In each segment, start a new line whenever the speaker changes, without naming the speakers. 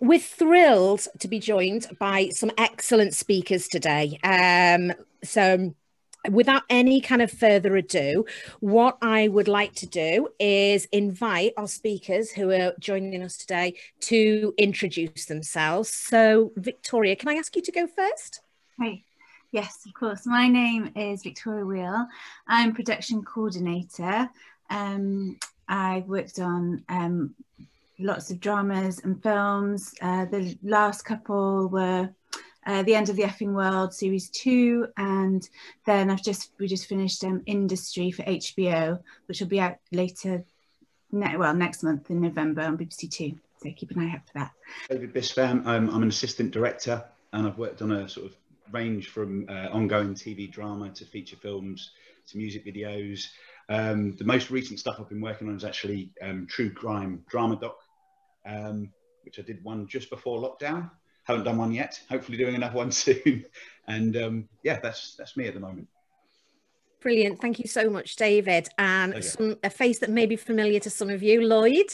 we're thrilled to be joined by some excellent speakers today. Um, so, without any kind of further ado, what I would like to do is invite our speakers who are joining us today to introduce themselves. So, Victoria, can I ask you to go first?
Hi. Yes, of course. My name is Victoria Wheel. I'm production coordinator. Um, I worked on um, lots of dramas and films. Uh, the last couple were uh, the end of the effing world series two and then i've just we just finished um, industry for hbo which will be out later ne- well next month in november on bbc two. So keep an eye out for that.
David bispham I'm, I'm an assistant director and i've worked on a sort of range from uh, ongoing tv drama to feature films to music videos. Um, the most recent stuff i've been working on is actually um, true crime drama doc um, which i did one just before lockdown haven't done one yet. Hopefully, doing another one soon. And um, yeah, that's that's me at the moment.
Brilliant. Thank you so much, David. And some, a face that may be familiar to some of you, Lloyd.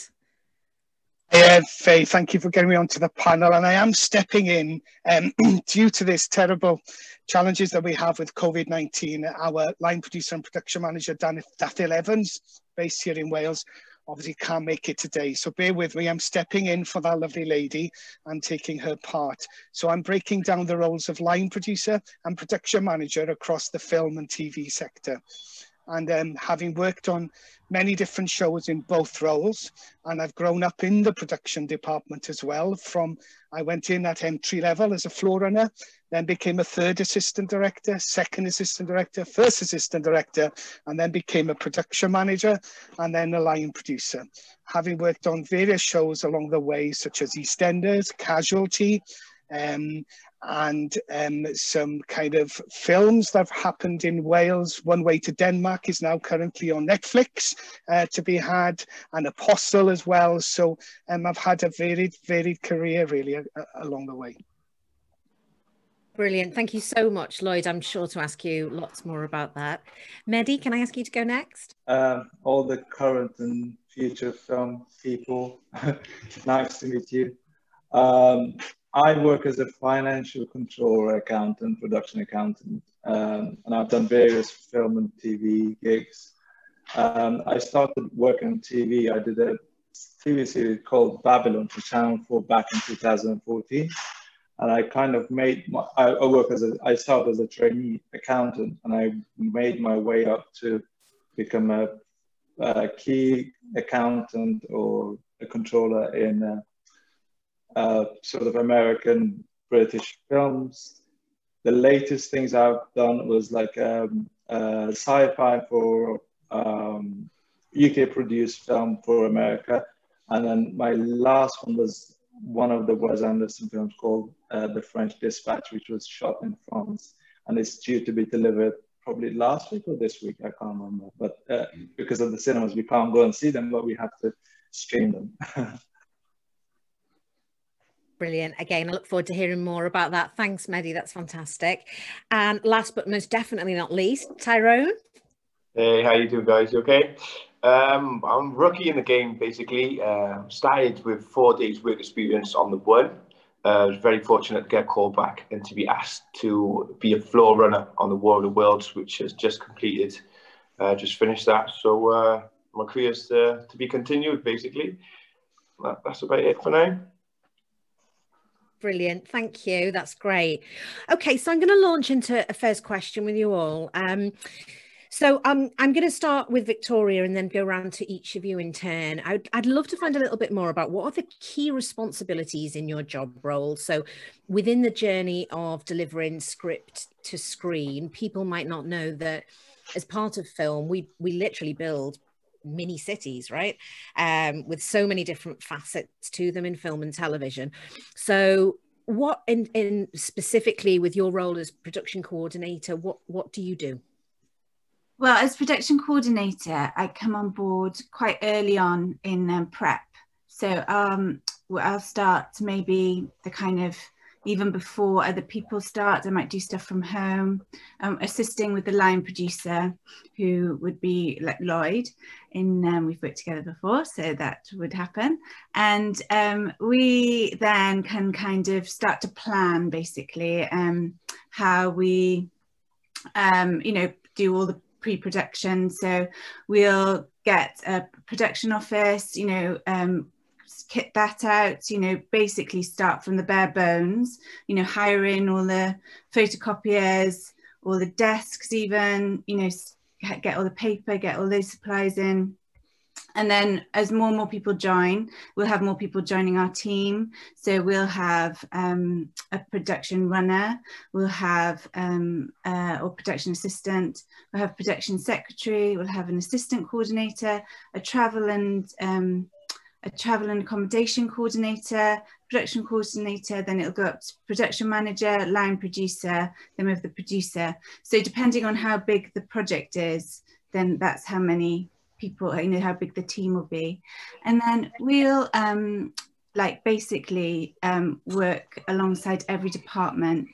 Yeah, Faye, thank you for getting me onto the panel. And I am stepping in um, due to this terrible challenges that we have with COVID-19. Our line producer and production manager, Dan Dathil Evans, based here in Wales, obviously can't make it today. So bear with me, I'm stepping in for that lovely lady and taking her part. So I'm breaking down the roles of line producer and production manager across the film and TV sector. And um, having worked on many different shows in both roles, and I've grown up in the production department as well. From I went in at entry level as a floor runner, then became a third assistant director, second assistant director, first assistant director, and then became a production manager and then a line producer. Having worked on various shows along the way, such as EastEnders, Casualty, um, and um, some kind of films that have happened in Wales. One Way to Denmark is now currently on Netflix uh, to be had, and Apostle as well. So um, I've had a varied, varied career really along the way.
Brilliant. Thank you so much, Lloyd. I'm sure to ask you lots more about that. Mehdi, can I ask you to go next?
Um, all the current and future film people, nice to meet you. Um, I work as a financial controller, accountant, production accountant, um, and I've done various film and TV gigs. Um, I started working on TV. I did a TV series called Babylon for Channel 4 back in 2014 and I kind of made my, I, work as a, I started as a trainee accountant and I made my way up to become a, a key accountant or a controller in a, a sort of American British films. The latest things I've done was like um, sci-fi for um, UK produced film for America. And then my last one was one of the Wes Anderson films called uh, The French Dispatch, which was shot in France, and it's due to be delivered probably last week or this week. I can't remember, but uh, because of the cinemas, we can't go and see them, but we have to stream them.
Brilliant. Again, I look forward to hearing more about that. Thanks, Mehdi. That's fantastic. And last but most definitely not least, Tyrone.
Hey, how you doing, guys? You okay? Um, I'm rookie in the game, basically. Uh, started with four days work experience on the one. Uh, I was very fortunate to get called back and to be asked to be a floor runner on the War of the Worlds, which has just completed, uh, just finished that. So uh, my career is to, to be continued, basically. That, that's about it for now.
Brilliant. Thank you. That's great. Okay, so I'm going to launch into a first question with you all. Um, so um, I'm going to start with Victoria and then go around to each of you in turn. I'd, I'd love to find a little bit more about what are the key responsibilities in your job role. So within the journey of delivering script to screen, people might not know that as part of film, we, we literally build mini cities, right? Um, with so many different facets to them in film and television. So what in, in specifically with your role as production coordinator, what, what do you do?
Well, as production coordinator, I come on board quite early on in um, prep. So um, I'll start maybe the kind of even before other people start. I might do stuff from home, um, assisting with the line producer, who would be like Lloyd. In um, we've worked together before, so that would happen. And um, we then can kind of start to plan basically um, how we, you know, do all the pre-production. So we'll get a production office, you know, um, kit that out, you know, basically start from the bare bones, you know, hire in all the photocopiers, all the desks even, you know, get all the paper, get all those supplies in. And then as more and more people join, we'll have more people joining our team. So we'll have um, a production runner, we'll have um, uh, or production assistant, we'll have production secretary, we'll have an assistant coordinator, a travel and um, a travel and accommodation coordinator, production coordinator, then it'll go up to production manager, line producer, then we have the producer. So depending on how big the project is, then that's how many people, you know, how big the team will be. And then we'll um, like basically um, work alongside every department.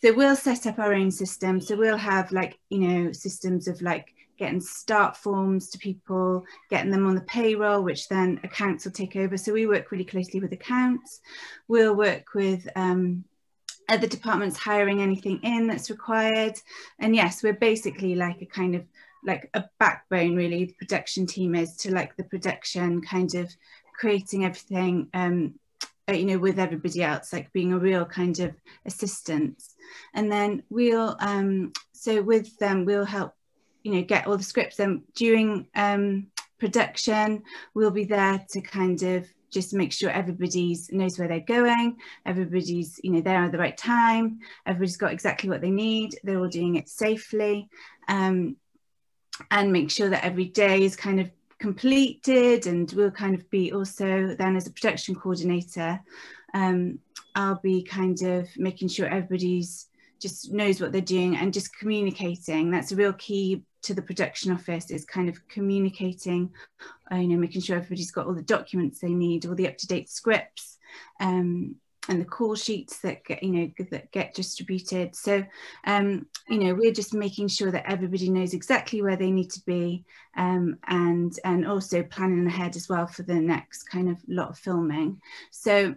So we'll set up our own system. So we'll have like, you know, systems of like getting start forms to people, getting them on the payroll, which then accounts will take over. So we work really closely with accounts. We'll work with um, other departments hiring anything in that's required. And yes, we're basically like a kind of like a backbone really, the production team is to like the production kind of creating everything um, uh, you know, with everybody else, like being a real kind of assistance. And then we'll, um, so with them, we'll help you know get all the scripts and during um, production we'll be there to kind of just make sure everybody's knows where they're going everybody's you know there at the right time everybody's got exactly what they need they're all doing it safely um, and make sure that every day is kind of completed and we'll kind of be also then as a production coordinator um, I'll be kind of making sure everybody's just knows what they're doing and just communicating. That's a real key to the production office is kind of communicating, you know, making sure everybody's got all the documents they need, all the up-to-date scripts, um, and the call sheets that get, you know, that get distributed. So, um, you know, we're just making sure that everybody knows exactly where they need to be, um, and and also planning ahead as well for the next kind of lot of filming. So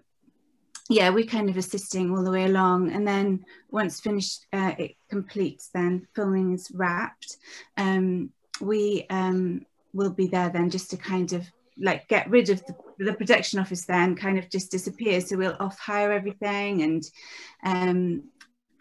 yeah, we're kind of assisting all the way along. And then once finished, uh, it completes, then filming is wrapped. Um, we um, will be there then just to kind of like get rid of the, the production office then kind of just disappears. So we'll off hire everything and um,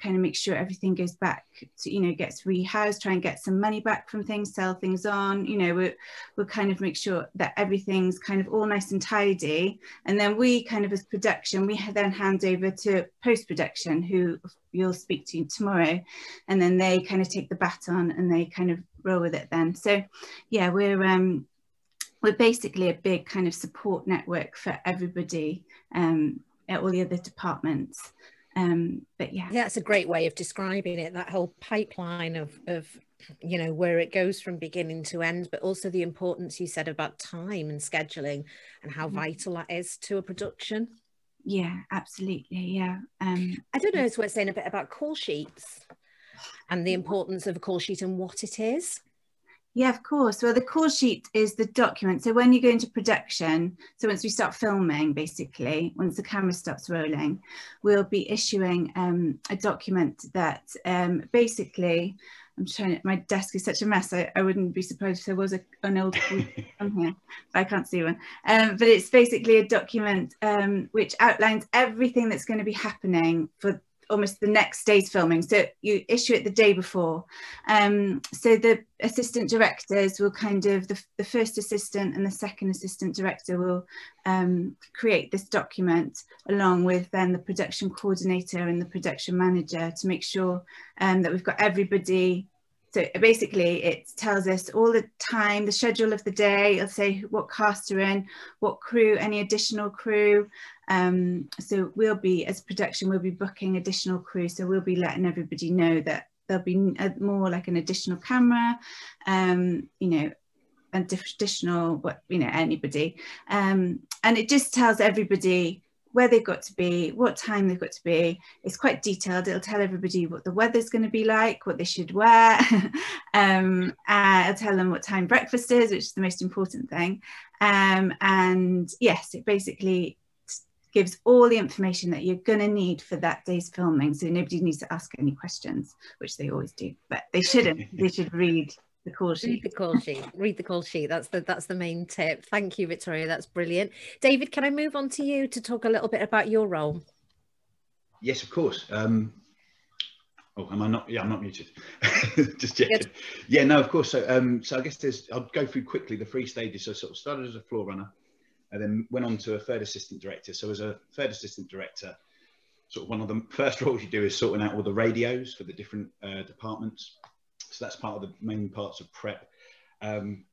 kind of make sure everything goes back to, you know, gets rehoused, try and get some money back from things, sell things on, you know, we'll, we'll kind of make sure that everything's kind of all nice and tidy. And then we kind of as production, we then hand over to post-production who you'll speak to tomorrow. And then they kind of take the baton and they kind of roll with it then. So yeah, we're, um, we're basically a big kind of support network for everybody um, at all the other departments. Um, but yeah.
That's a great way of describing it, that whole pipeline of, of, you know, where it goes from beginning to end, but also the importance you said about time and scheduling and how mm-hmm. vital that is to a production.
Yeah, absolutely. Yeah. Um,
I don't know, it's worth saying a bit about call sheets and the importance of a call sheet and what it is.
Yeah, of course. Well, the call sheet is the document. So when you go into production, so once we start filming, basically, once the camera stops rolling, we'll be issuing um, a document that um, basically, I'm trying to, my desk is such a mess. I, I wouldn't be surprised if there was a, an old on here, I can't see one. Um, but it's basically a document um, which outlines everything that's going to be happening for almost the next day's filming. So you issue it the day before. Um, so the assistant directors will kind of, the, the, first assistant and the second assistant director will um, create this document along with then the production coordinator and the production manager to make sure um, that we've got everybody so basically it tells us all the time, the schedule of the day, it'll say what cast are in, what crew, any additional crew. Um, so we'll be, as production, we'll be booking additional crew. So we'll be letting everybody know that there'll be a, more like an additional camera, um, you know, an additional, what, you know, anybody. Um, and it just tells everybody where they've got to be, what time they've got to be. It's quite detailed. It'll tell everybody what the weather's going to be like, what they should wear. um, uh, it'll tell them what time breakfast is, which is the most important thing. Um, and yes, it basically gives all the information that you're going to need for that day's filming. So nobody needs to ask any questions, which they always do, but they shouldn't. they should read the call sheet.
Read the call sheet. Read the call sheet. That's the that's the main tip. Thank you, Victoria. That's brilliant. David, can I move on to you to talk a little bit about your role?
Yes, of course. Um, oh, am I not? Yeah, I'm not muted. Just checking. Good. Yeah, no, of course. So, um, so I guess there's. I'll go through quickly the three stages. So, sort of started as a floor runner, and then went on to a third assistant director. So, as a third assistant director, sort of one of the first roles you do is sorting out all the radios for the different uh, departments. So that's part of the main parts of prep. Um,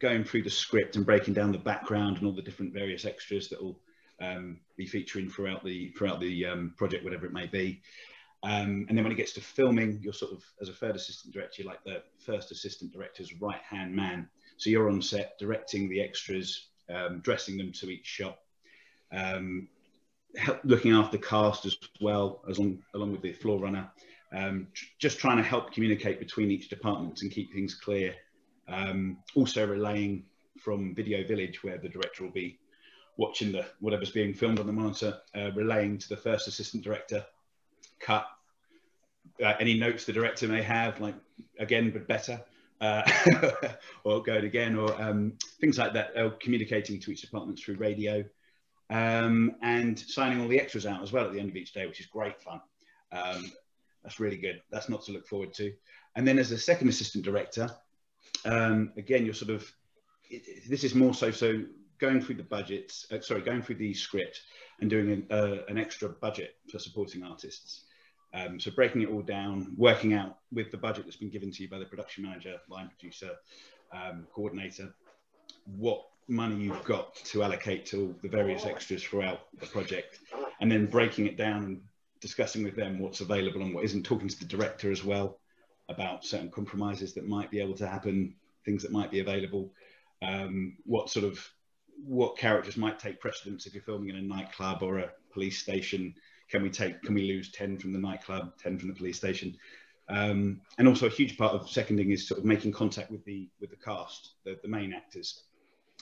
going through the script and breaking down the background and all the different various extras that will um, be featuring throughout the throughout the um, project, whatever it may be. Um, and then when it gets to filming, you're sort of, as a third assistant director, you're like the first assistant director's right hand man. So you're on set directing the extras, um, dressing them to each shot, um, looking after the cast as well, as on, along with the floor runner, um, just trying to help communicate between each department and keep things clear. Um, also relaying from Video Village, where the director will be watching the whatever's being filmed on the monitor, uh, relaying to the first assistant director, cut uh, any notes the director may have, like again but better, uh, or go it again, or um, things like that. Uh, communicating to each department through radio, um, and signing all the extras out as well at the end of each day, which is great fun. Um, that's really good. That's not to look forward to. And then as a second assistant director, um, again, you're sort of, it, this is more so, so going through the budgets, uh, sorry, going through the script and doing an, uh, an extra budget for supporting artists. Um, so breaking it all down, working out with the budget that's been given to you by the production manager, line producer, um, coordinator, what money you've got to allocate to all the various extras throughout the project, and then breaking it down and discussing with them what's available and what isn't, talking to the director as well about certain compromises that might be able to happen, things that might be available, um, what sort of what characters might take precedence if you're filming in a nightclub or a police station. Can we take? Can we lose ten from the nightclub, ten from the police station? Um, and also a huge part of seconding is sort of making contact with the with the cast, the, the main actors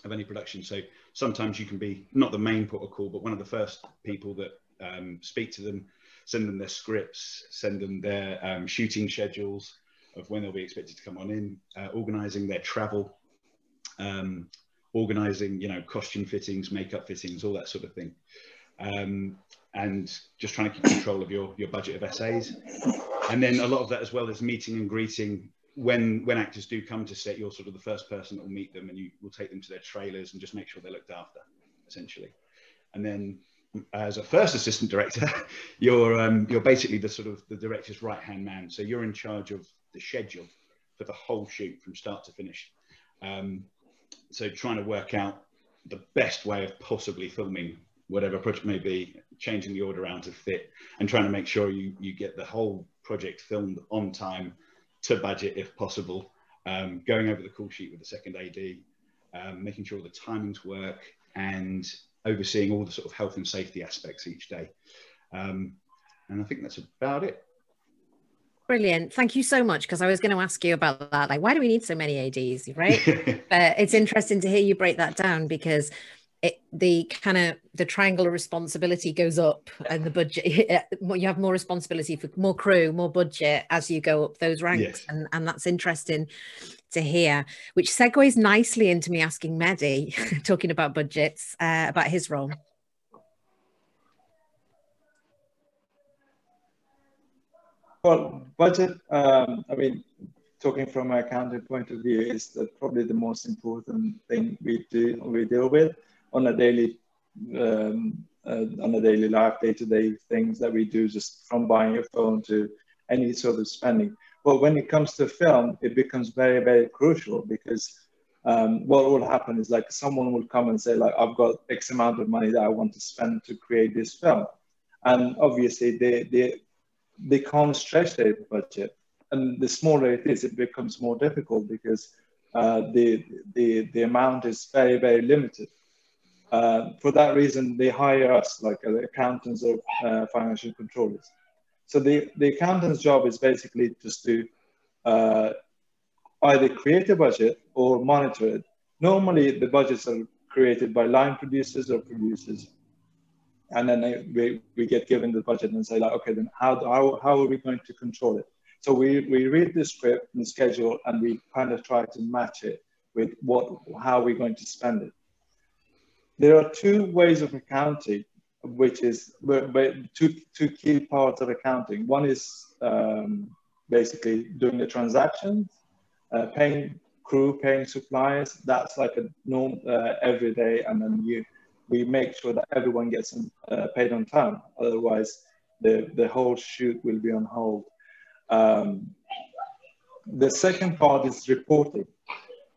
of any production. So sometimes you can be not the main of call, but one of the first people that um, speak to them, send them their scripts, send them their um, shooting schedules of when they'll be expected to come on in, uh, organising their travel, um, organising, you know, costume fittings, makeup fittings, all that sort of thing. Um, and just trying to keep control of your, your budget of SAs. And then a lot of that as well as meeting and greeting when when actors do come to set, you're sort of the first person that will meet them and you will take them to their trailers and just make sure they're looked after, essentially. And then as a first assistant director, you're um, you're basically the sort of the director's right hand man. So you're in charge of the schedule for the whole shoot from start to finish. Um, so trying to work out the best way of possibly filming whatever project may be, changing the order around to fit, and trying to make sure you you get the whole project filmed on time, to budget if possible. Um, going over the call sheet with the second AD, um, making sure the timings work, and overseeing all the sort of health and safety aspects each day. Um, and I think that's about it.
Brilliant. Thank you so much. Because I was going to ask you about that. Like, why do we need so many ADs, right? but it's interesting to hear you break that down because the kind of the triangle of responsibility goes up and the budget you have more responsibility for more crew more budget as you go up those ranks yes. and, and that's interesting to hear, which segues nicely into me asking Mehdi, talking about budgets, uh, about his role.
Well, budget, um, I mean, talking from an accounting point of view, is the, probably the most important thing we do we deal with on a daily um, uh, on a daily life, day-to-day -day things that we do, just from buying a phone to any sort of spending. But when it comes to film, it becomes very, very crucial because um, what will happen is like someone will come and say like, I've got X amount of money that I want to spend to create this film. And obviously they, they, they can't stretch their budget. And the smaller it is, it becomes more difficult because uh, the, the, the amount is very, very limited. Uh, for that reason, they hire us like uh, accountants or uh, financial controllers. So the, the accountant's job is basically just to uh, either create a budget or monitor it. Normally, the budgets are created by line producers or producers. And then they, we, we get given the budget and say like, okay, then how, how, how are we going to control it? So we, we read the script and the schedule and we kind of try to match it with what, how we're going to spend it. There are two ways of accounting, which is two, two key parts of accounting. One is um, basically doing the transactions, uh, paying crew, paying suppliers. That's like a norm uh, every day, and then you we make sure that everyone gets uh, paid on time. Otherwise, the the whole shoot will be on hold. Um, the second part is reporting.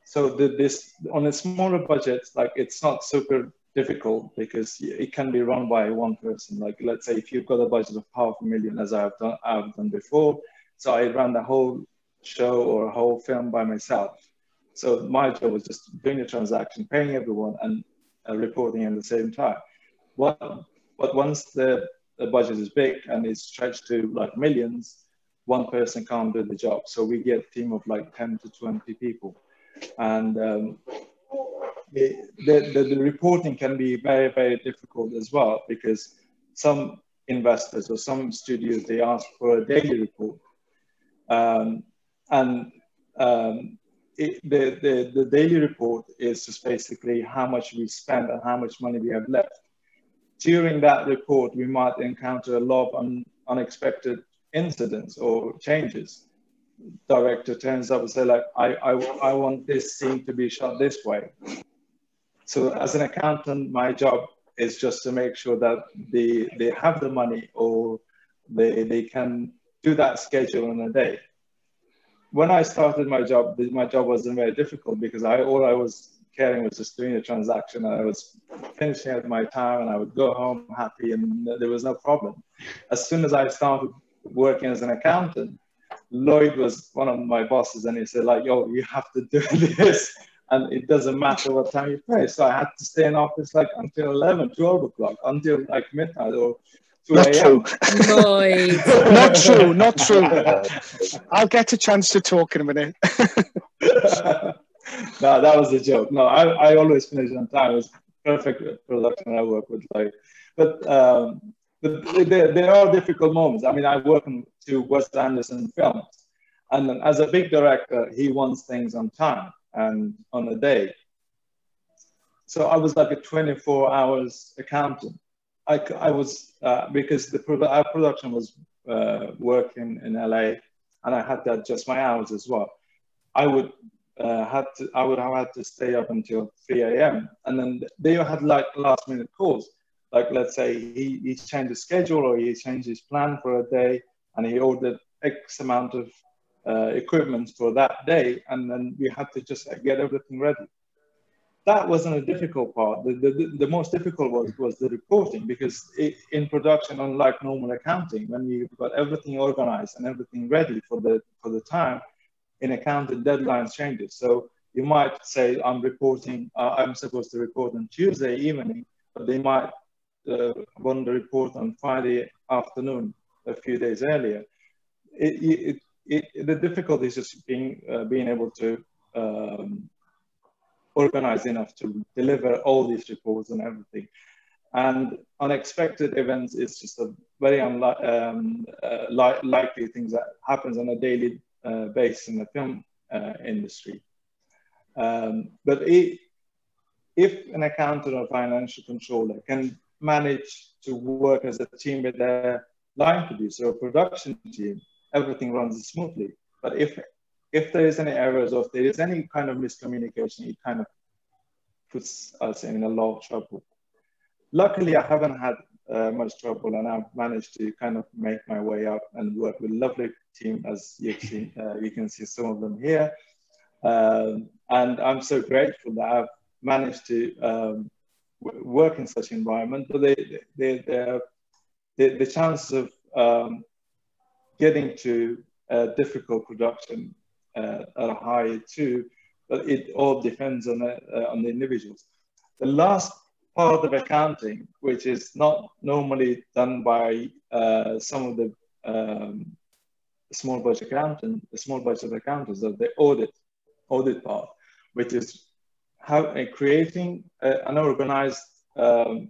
So the, this on a smaller budget, like it's not super difficult because it can be run by one person. Like let's say if you've got a budget of half a million, as I've done, I've done before, so I ran the whole show or a whole film by myself. So my job was just doing the transaction, paying everyone, and uh, reporting at the same time. What, but once the, the budget is big and it's stretched to like millions, one person can't do the job. So we get a team of like 10 to 20 people. And um, the, the, the, reporting can be very, very difficult as well because some investors or some studios, they ask for a daily report. Um, and um, it, the, the, the daily report is just basically how much we spend and how much money we have left. During that report, we might encounter a lot of un, unexpected incidents or changes. Director turns up and say like, I, I, I want this scene to be shot this way. So as an accountant, my job is just to make sure that they, they have the money or they, they can do that schedule in a day when I started my job, my job wasn't very difficult because I all I was caring was just doing the transaction. And I was finishing at my time, and I would go home happy, and there was no problem. As soon as I started working as an accountant, Lloyd was one of my bosses, and he said like, "Yo, you have to do this." And it doesn't matter what time you play. So I had to stay in office like until 11, 12 o'clock, until like midnight or
not true. not true. Not true. I'll get a chance to talk in a minute.
no, that was a joke. No, I, I always finish on time. It's perfect production I work with. Like, but um, there, there are difficult moments. I mean, I work on two Wes Anderson films, and as a big director, he wants things on time and on a day. So I was like a 24 hours accountant I, I was uh, because the our production was uh, working in LA, and I had to adjust my hours as well. I would uh, had to I would have had to stay up until 3 a.m. and then they had like last minute calls. Like let's say he, he changed his schedule or he changed his plan for a day and he ordered X amount of uh, equipment for that day, and then we had to just get everything ready that wasn't a difficult part. The, the, the most difficult was, was the reporting because it, in production, unlike normal accounting, when you've got everything organized and everything ready for the, for the time, in accounting, deadlines changes. So you might say, I'm reporting, uh, I'm supposed to report on Tuesday evening, but they might want to report on Friday afternoon, a few days earlier. It, it, it, the difficulty is just being, uh, being able to um, organized enough to deliver all these reports and everything. And unexpected events is just a very unlikely um, uh, li likely things that happens on a daily uh, basis in the film uh, industry. Um, but it, if an accountant or financial controller can manage to work as a team with their line producer or production team, everything runs smoothly. But if if there is any errors or if there is any kind of miscommunication, it kind of puts us in a lot of trouble. Luckily, I haven't had uh, much trouble and I've managed to kind of make my way up and work with lovely team as you can, uh, you can see some of them here. Um, and I'm so grateful that I've managed to um, work in such environment, but they, they, they, they the chance of um, getting to a difficult production uh, are higher too, but it all depends on the, uh, on the individuals. The last part of accounting, which is not normally done by uh, some of the um, small budget accountant, the small budget accountants, of the audit, audit part, which is how uh, creating a, an organized um,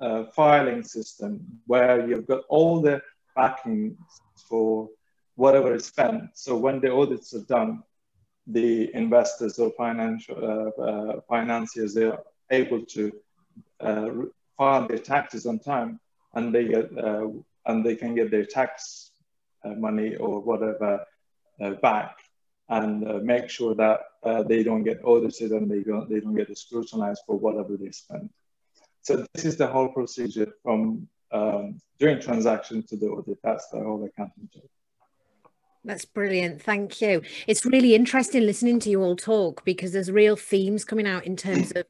uh, filing system where you've got all the backing for whatever is spent. So when the audits are done, the investors or financial uh, uh, financiers they are able to uh, file their taxes on time, and they get uh, and they can get their tax money or whatever back, and make sure that they don't get audited and they don't they don't get scrutinized for whatever they spend. So this is the whole procedure from um, doing transaction to the audit. That's the whole accounting job.
That's brilliant. Thank you. It's really interesting listening to you all talk because there's real themes coming out in terms of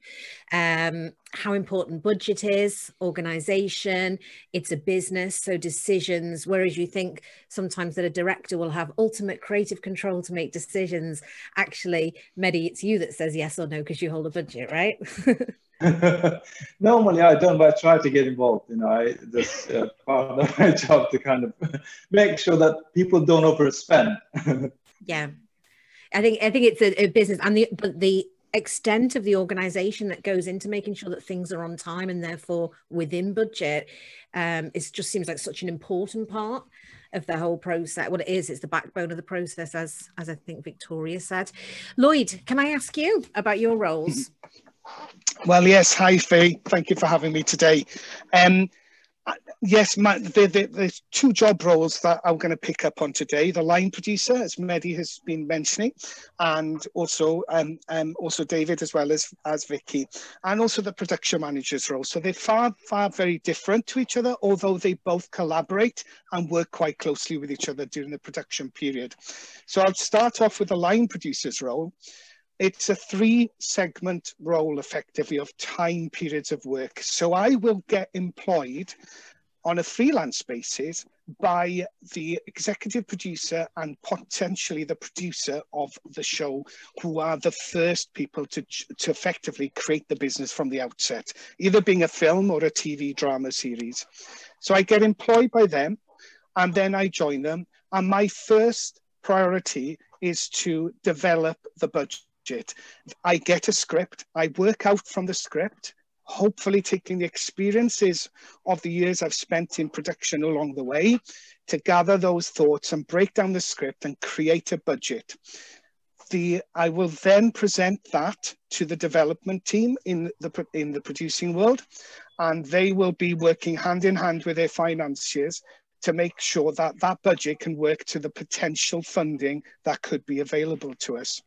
um, how important budget is, organization, it's a business, so decisions. Whereas you think sometimes that a director will have ultimate creative control to make decisions. Actually, Mehdi, it's you that says yes or no because you hold a budget, right?
Normally I don't, but I try to get involved. You know, I just uh, part of my job to kind of make sure that people don't overspend.
yeah, I think I think it's a, a business, and the but the extent of the organization that goes into making sure that things are on time and therefore within budget um it just seems like such an important part of the whole process what it is it's the backbone of the process as as i think victoria said lloyd can i ask you about your roles
Well, yes. Hi, Faye. Thank you for having me today. Um, yes, my, the, the, the, two job roles that I'm going to pick up on today: the line producer, as Mehdi has been mentioning, and also um, um, also David as well as as Vicky, and also the production manager's role. So they're far far very different to each other, although they both collaborate and work quite closely with each other during the production period. So I'll start off with the line producer's role it's a three segment role effectively of time periods of work. So I will get employed on a freelance basis by the executive producer and potentially the producer of the show, who are the first people to, to effectively create the business from the outset, either being a film or a TV drama series. So I get employed by them and then I join them. And my first priority is to develop the budget budget. I get a script, I work out from the script, hopefully taking the experiences of the years I've spent in production along the way to gather those thoughts and break down the script and create a budget. The, I will then present that to the development team in the, in the producing world, and they will be working hand in hand with their financiers to make sure that that budget can work to the potential funding that could be available to us.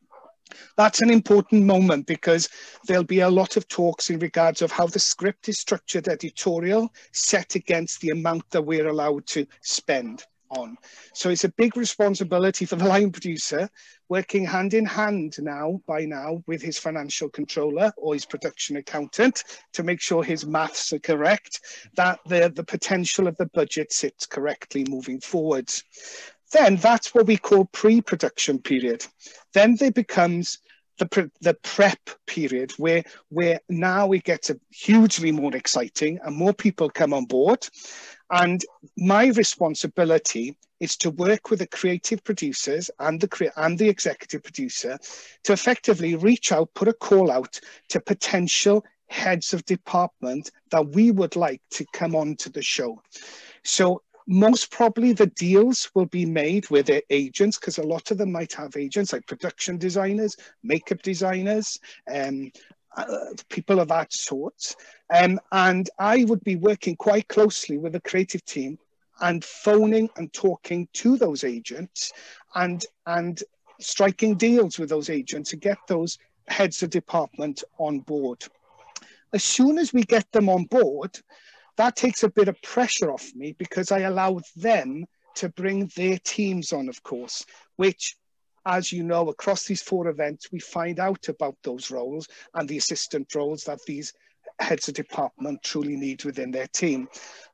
That's an important moment because there'll be a lot of talks in regards of how the script is structured editorial set against the amount that we're allowed to spend on. So it's a big responsibility for the line producer working hand in hand now, by now, with his financial controller or his production accountant to make sure his maths are correct, that the, the potential of the budget sits correctly moving forwards. Then that's what we call pre-production period. Then there becomes the, pre the prep period where, where now it gets hugely more exciting and more people come on board. And my responsibility is to work with the creative producers and the and the executive producer to effectively reach out, put a call out to potential heads of department that we would like to come on to the show. So most probably the deals will be made with their agents because a lot of them might have agents like production designers, makeup designers, um, uh, people of that sort. Um, and I would be working quite closely with the creative team and phoning and talking to those agents and, and striking deals with those agents to get those heads of department on board. As soon as we get them on board, that takes a bit of pressure off me because I allow them to bring their teams on, of course, which, as you know, across these four events, we find out about those roles and the assistant roles that these heads of department truly need within their team.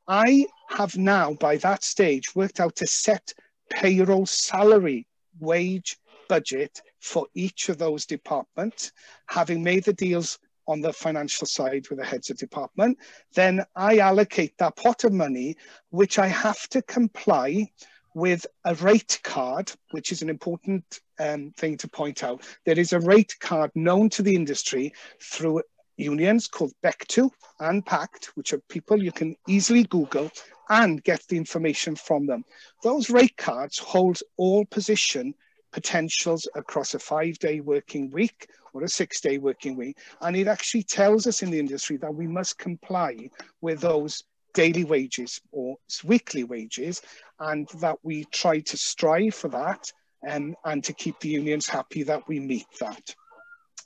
I have now, by that stage, worked out a set payroll salary wage budget for each of those departments, having made the deals on the financial side with the heads of department. Then I allocate that pot of money, which I have to comply with a rate card, which is an important um, thing to point out. There is a rate card known to the industry through unions called BECTU and PACT, which are people you can easily Google and get the information from them. Those rate cards hold all position potentials across a five day working week or a six day working week. And it actually tells us in the industry that we must comply with those daily wages or weekly wages and that we try to strive for that and, and to keep the unions happy that we meet that.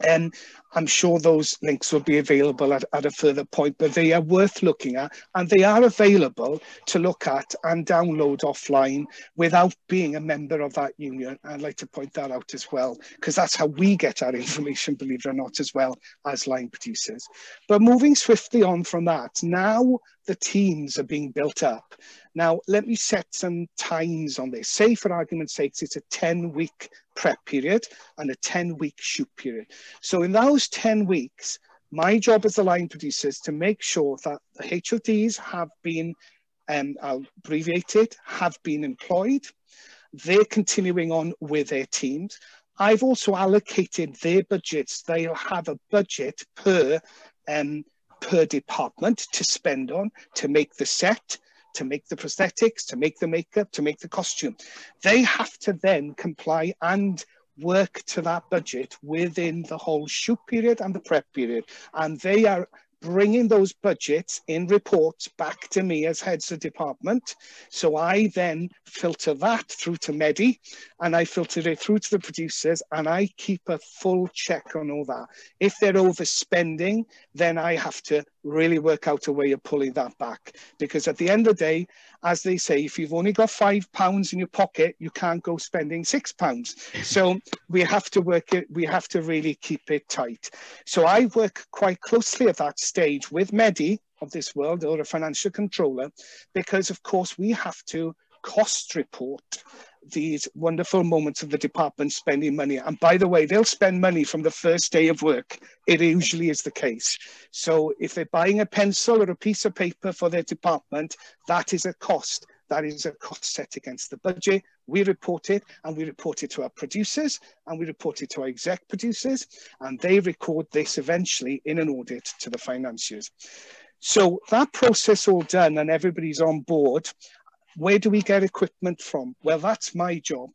And I'm sure those links will be available at, at a further point, but they are worth looking at and they are available to look at and download offline without being a member of that union. I'd like to point that out as well, because that's how we get our information, believe it or not, as well as line producers. But moving swiftly on from that, now the teams are being built up. Now, let me set some times on this. Say, for argument's sake, it's a 10 week prep period and a 10 week shoot period. So in those 10 weeks, my job as a line producer is to make sure that the HODs have been, um, I'll abbreviate it, have been employed. They're continuing on with their teams. I've also allocated their budgets. They'll have a budget per um, per department to spend on to make the set, to make the prosthetics, to make the makeup, to make the costume. They have to then comply and work to that budget within the whole shoot period and the prep period. And they are bringing those budgets in reports back to me as heads of department. So I then filter that through to Mehdi and I filter it through to the producers and I keep a full check on all that. If they're overspending, then I have to really work out a way of pulling that back. Because at the end of the day, as they say, if you've only got five pounds in your pocket, you can't go spending six pounds. So we have to work it, we have to really keep it tight. So I work quite closely at that stage with Mehdi of this world or a financial controller, because of course we have to cost report these wonderful moments of the department spending money. And by the way, they'll spend money from the first day of work. It usually is the case. So if they're buying a pencil or a piece of paper for their department, that is a cost. That is a cost set against the budget. We report it and we report it to our producers and we report it to our exec producers and they record this eventually in an audit to the financiers. So that process all done and everybody's on board, where do we get equipment from? Well, that's my job.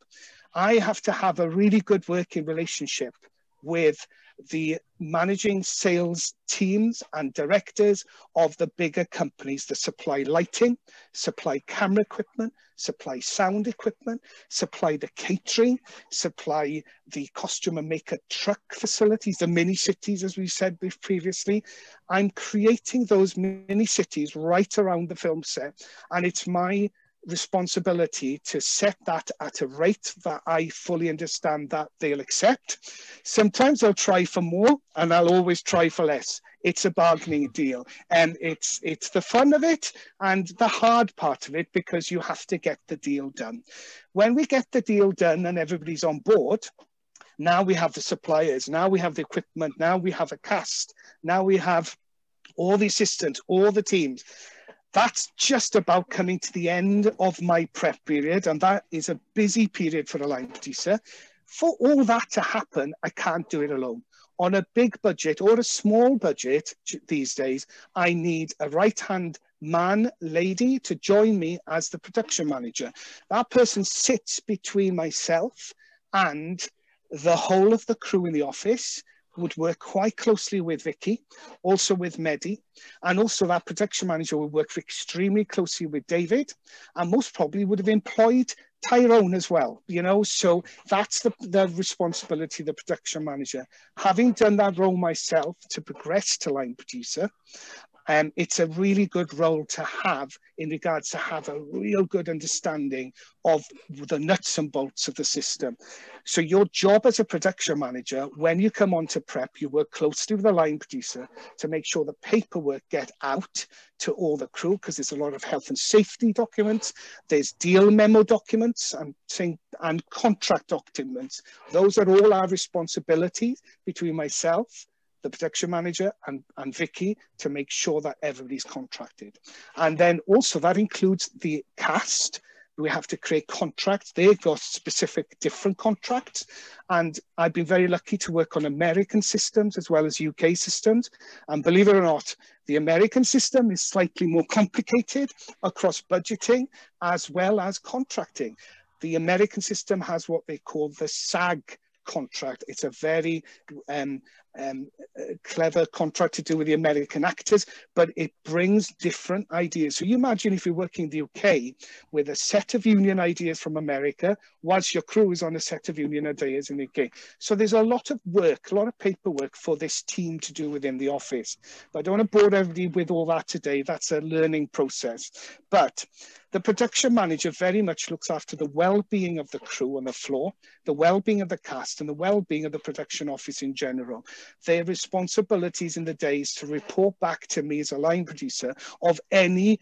I have to have a really good working relationship with the managing sales teams and directors of the bigger companies that supply lighting, supply camera equipment, supply sound equipment, supply the catering, supply the costume and makeup truck facilities, the mini cities, as we said previously. I'm creating those mini cities right around the film set, and it's my responsibility to set that at a rate that I fully understand that they'll accept. Sometimes I'll try for more and I'll always try for less. It's a bargaining deal and it's it's the fun of it and the hard part of it because you have to get the deal done. When we get the deal done and everybody's on board, now we have the suppliers, now we have the equipment, now we have a cast, now we have all the assistants, all the teams that's just about coming to the end of my prep period, and that is a busy period for a line producer. For all that to happen, I can't do it alone. On a big budget or a small budget these days, I need a right hand man, lady to join me as the production manager. That person sits between myself and the whole of the crew in the office would work quite closely with Vicky, also with Mehdi, and also that production manager would work extremely closely with David, and most probably would have employed Tyrone as well, you know, so that's the, the responsibility of the production manager. Having done that role myself to progress to line producer, um, it's a really good role to have in regards to have a real good understanding of the nuts and bolts of the system. So your job as a production manager, when you come on to prep, you work closely with the line producer to make sure the paperwork get out to all the crew because there's a lot of health and safety documents, there's deal memo documents and, and contract documents. Those are all our responsibilities between myself, the production manager and, and Vicky to make sure that everybody's contracted. And then also that includes the cast, we have to create contracts. They've got specific different contracts. And I've been very lucky to work on American systems as well as UK systems. And believe it or not, the American system is slightly more complicated across budgeting as well as contracting. The American system has what they call the SAG contract. It's a very um, um, clever contract to do with the American actors, but it brings different ideas. So you imagine if you're working in the UK with a set of union ideas from America, whilst your crew is on a set of union ideas in the UK. So there's a lot of work, a lot of paperwork for this team to do within the office. But I don't want to bore everybody with all that today. That's a learning process. But the production manager very much looks after the well-being of the crew on the floor, the well-being of the cast, and the well-being of the production office in general. Their responsibilities in the days to report back to me as a line producer of any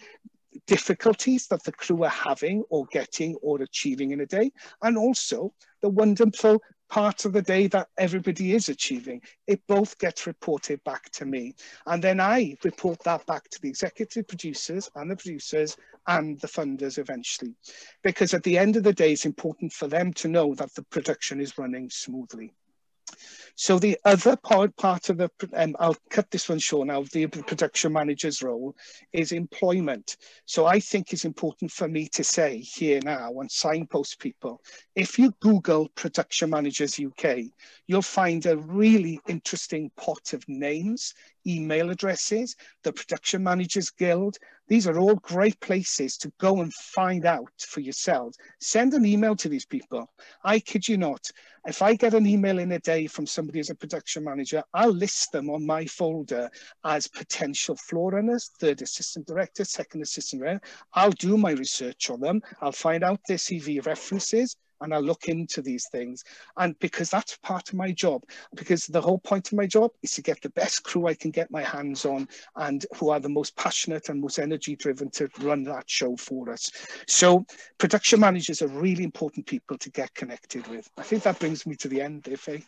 difficulties that the crew are having or getting or achieving in a day, and also the wonderful part of the day that everybody is achieving. It both gets reported back to me. And then I report that back to the executive producers and the producers and the funders eventually. Because at the end of the day, it's important for them to know that the production is running smoothly. So the other part, part of the, um, I'll cut this one short now, the production manager's role is employment. So I think it's important for me to say here now and signpost people, if you Google production managers UK, you'll find a really interesting pot of names, email addresses, the Production Managers Guild. These are all great places to go and find out for yourselves. Send an email to these people. I kid you not. If I get an email in a day from somebody as a production manager, I'll list them on my folder as potential floor runners, third assistant director, second assistant director. I'll do my research on them. I'll find out their CV references and I look into these things. And because that's part of my job, because the whole point of my job is to get the best crew I can get my hands on and who are the most passionate and most energy driven to run that show for us. So production managers are really important people to get connected with. I think that brings me to the end Faye.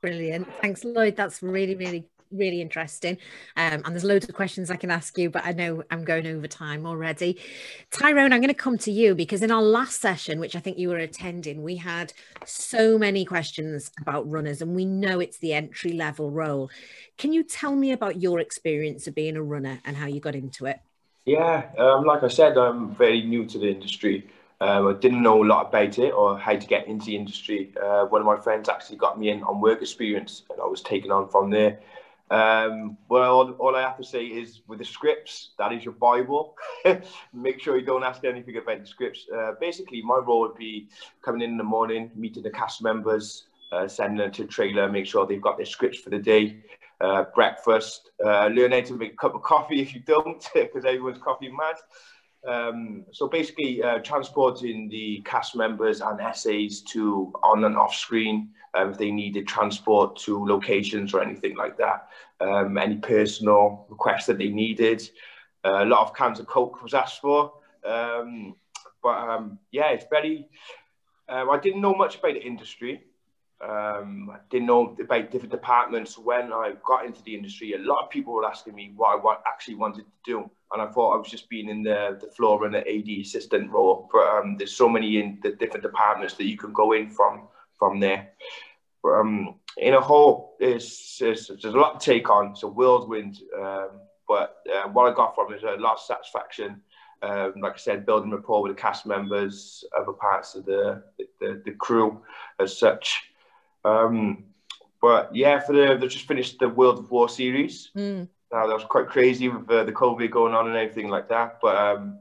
Brilliant. Thanks, Lloyd. That's really, really really interesting. Um, and there's loads of questions I can ask you, but I know I'm going over time already. Tyrone, I'm going to come to you because in our last session, which I think you were attending, we had so many questions about runners, and we know it's the entry level role. Can you tell me about your experience of being a runner and how you got into it?
Yeah, um, like I said, I'm very new to the industry. Um, I didn't know a lot about it or how to get into the industry. Uh, one of my friends actually got me in on work experience, and I was taken on from there. Um, well, all, all, I have to say is with the scripts, that is your Bible. Make sure you don't ask anything about the scripts. Uh, basically, my role would be coming in in the morning, meeting the cast members, uh, sending them to trailer, make sure they've got their scripts for the day, uh, breakfast, uh, learn how to make a cup of coffee if you don't, because everyone's coffee mad. Um, so basically, uh, transporting the cast members and SAs to on and off screen um, if they needed transport to locations or anything like that. Um, any personal requests that they needed. Uh, a lot of cans of Coke was asked for. Um, but um, yeah, it's very. Um, I didn't know much about the industry. Um, I didn't know about different departments. When I got into the industry, a lot of people were asking me what I actually wanted to do. And I thought I was just being in the, the floor and the AD assistant role. But um, there's so many in the different departments that you can go in from from there. Um, in a whole, it's, it's, there's a lot to take on. It's a whirlwind, um, but uh, what I got from it is a lot of satisfaction. Um, like I said, building rapport with the cast members, other parts of the the, the crew, as such. Um, but yeah, for the they just finished the World of War series. Mm. Now that was quite crazy with uh, the COVID going on and everything like that. But um,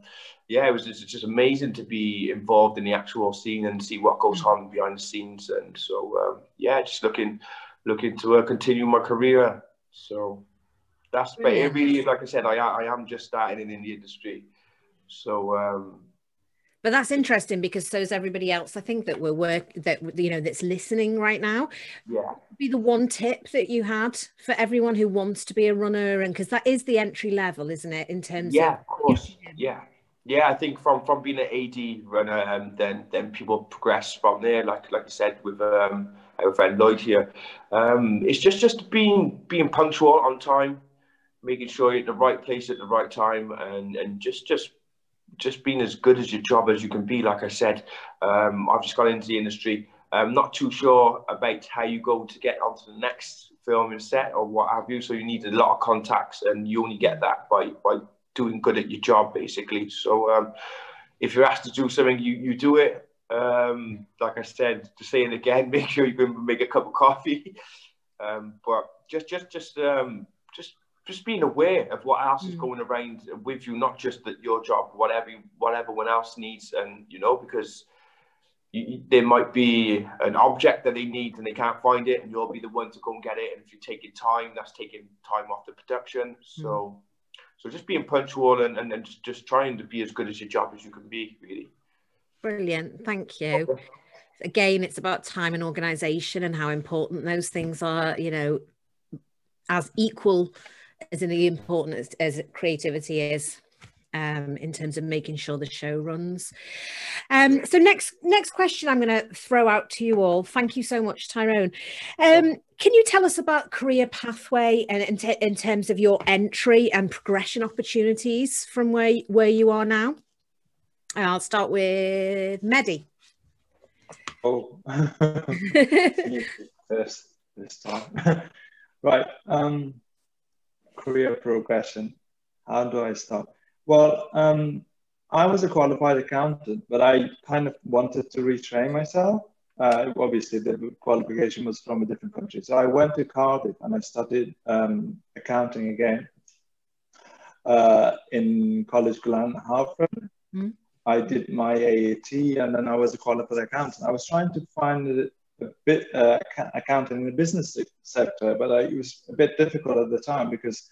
yeah, it was just, just, amazing to be involved in the actual scene and see what goes on behind the scenes. And so, um, yeah, just looking looking to uh, continue my career. So that's but it really, like I said, I I am just starting in the industry. So. Um,
but that's interesting because so is everybody else. I think that we're work that you know that's listening right now.
Yeah.
Be the one tip that you had for everyone who wants to be a runner, and because that is the entry level, isn't it? In terms
yeah,
of,
of course, yeah. Yeah, I think from from being an AD runner, um, then then people progress from there. Like like you said, with um, a friend Lloyd here. Um, it's just just being being punctual on time, making sure you're at the right place at the right time, and and just just just being as good as your job as you can be. Like I said, um, I've just got into the industry. I'm not too sure about how you go to get onto the next film and set or what have you. So you need a lot of contacts, and you only get that by by doing good at your job, basically. So um, if you're asked to do something, you you do it. Um, like I said, to say it again, make sure you can make a cup of coffee. um, but just just just um, just just being aware of what else is mm. going around with you, not just that your job, whatever whatever one else needs, and you know because you, there might be an object that they need and they can't find it, and you'll be the one to go and get it. And if you're taking time, that's taking time off the production. So, mm. so just being punctual and, and, and just, just trying to be as good as your job as you can be, really.
Brilliant. Thank you. Okay. Again, it's about time and organization and how important those things are, you know, as equal as important as, as creativity is um, in terms of making sure the show runs. Um, so next next question I'm going to throw out to you all. Thank you so much, Tyrone. Um, can you tell us about career pathway and in, t- in, terms of your entry and progression opportunities from where where you are now? I'll start with Mehdi.
Oh, first this time, right? Um, career progression. How do I start? Well, um, I was a qualified accountant, but I kind of wanted to retrain myself. Uh, obviously, the qualification was from a different country. So I went to Cardiff and I studied um, accounting again uh, in College Glan Hafren. Mm. I did my AAT and then I was a qualified accountant. I was trying to find bit uh, accounting in the business sector, but I, it was a bit difficult at the time because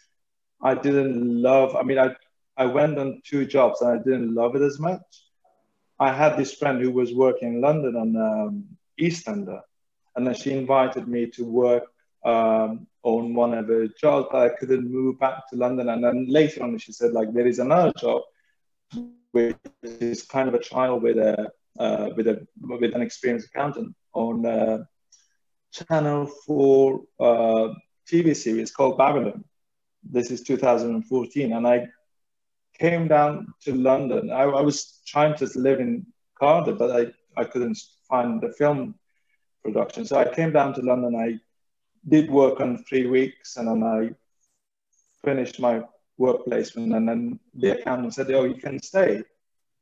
I didn't love, I mean, I I went on two jobs and I didn't love it as much. I had this friend who was working in London on um, EastEnder, and then she invited me to work um, on one of her jobs, but I couldn't move back to London. And then later on, she said, like, there is another job, which is kind of a trial with a uh, with a with an experienced accountant on Channel Four uh, TV series called Babylon. This is 2014, and I came down to London. I, I, was trying to live in Cardiff, but I, I couldn't find the film production. So I came down to London. I did work on three weeks and then I finished my work placement. And then the accountant said, Oh, you can stay.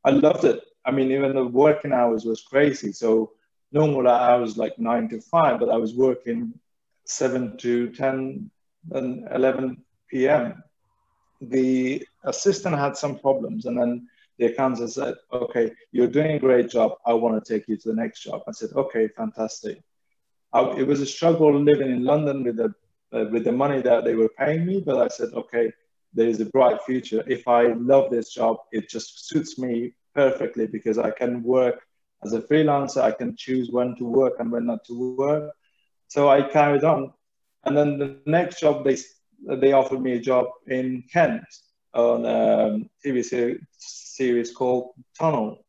I loved it. I mean, even the working hours was crazy. So normal hours like nine to five, but I was working seven to 10 and 11 p.m the assistant had some problems and then the accountant said, okay, you're doing a great job. I want to take you to the next job. I said, okay, fantastic. I, it was a struggle living in London with the, uh, with the money that they were paying me, but I said, okay, there is a bright future. If I love this job, it just suits me perfectly because I can work as a freelancer. I can choose when to work and when not to work. So I carried on. And then the next job, they they offered me a job in Kent on um, a TV ser- series called Tunnel.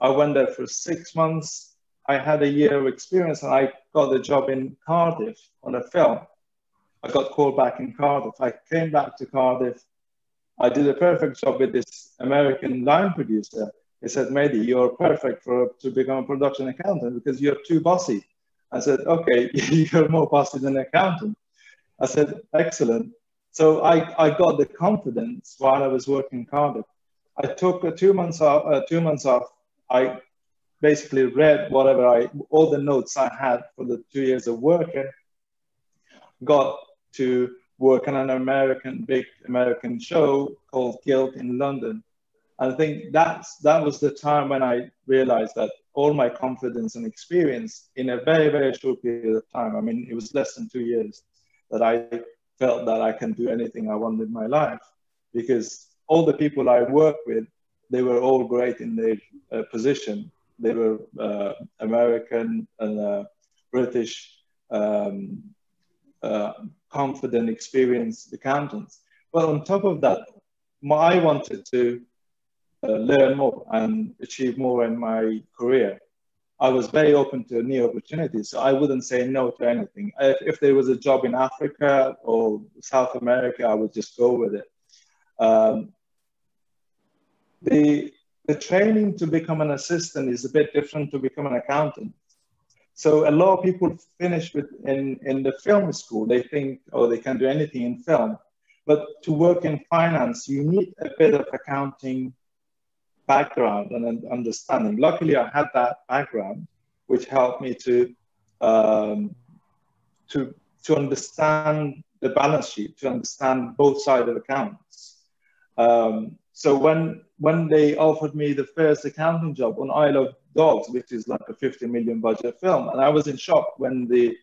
I went there for six months. I had a year of experience and I got the job in Cardiff on a film. I got called back in Cardiff. I came back to Cardiff. I did a perfect job with this American line producer. He said, Mehdi, you're perfect for to become a production accountant because you're too bossy. I said, okay, you're more bossy than an accountant. I said, excellent. So I, I got the confidence while I was working in Cardiff. I took two months off. Uh, two months off. I basically read whatever I, all the notes I had for the two years of working. Got to work on an American, big American show called Guilt in London. I think that's that was the time when I realized that all my confidence and experience in a very, very short period of time. I mean, it was less than two years that I felt that I can do anything I want with my life because all the people I work with, they were all great in their uh, position. They were uh, American and uh, British, um, uh, confident, experienced accountants. But on top of that, I wanted to learn more and achieve more in my career. I was very open to new opportunities. So I wouldn't say no to anything. If, if there was a job in Africa or South America, I would just go with it. Um, the, the training to become an assistant is a bit different to become an accountant. So a lot of people finish with in, in the film school, they think, oh, they can do anything in film. But to work in finance, you need a bit of accounting background and understanding. Luckily, I had that background, which helped me to um, to to understand the balance sheet, to understand both sides of accounts. Um, so when when they offered me the first accounting job on Isle of Dogs, which is like a 50 million budget film, and I was in shock when the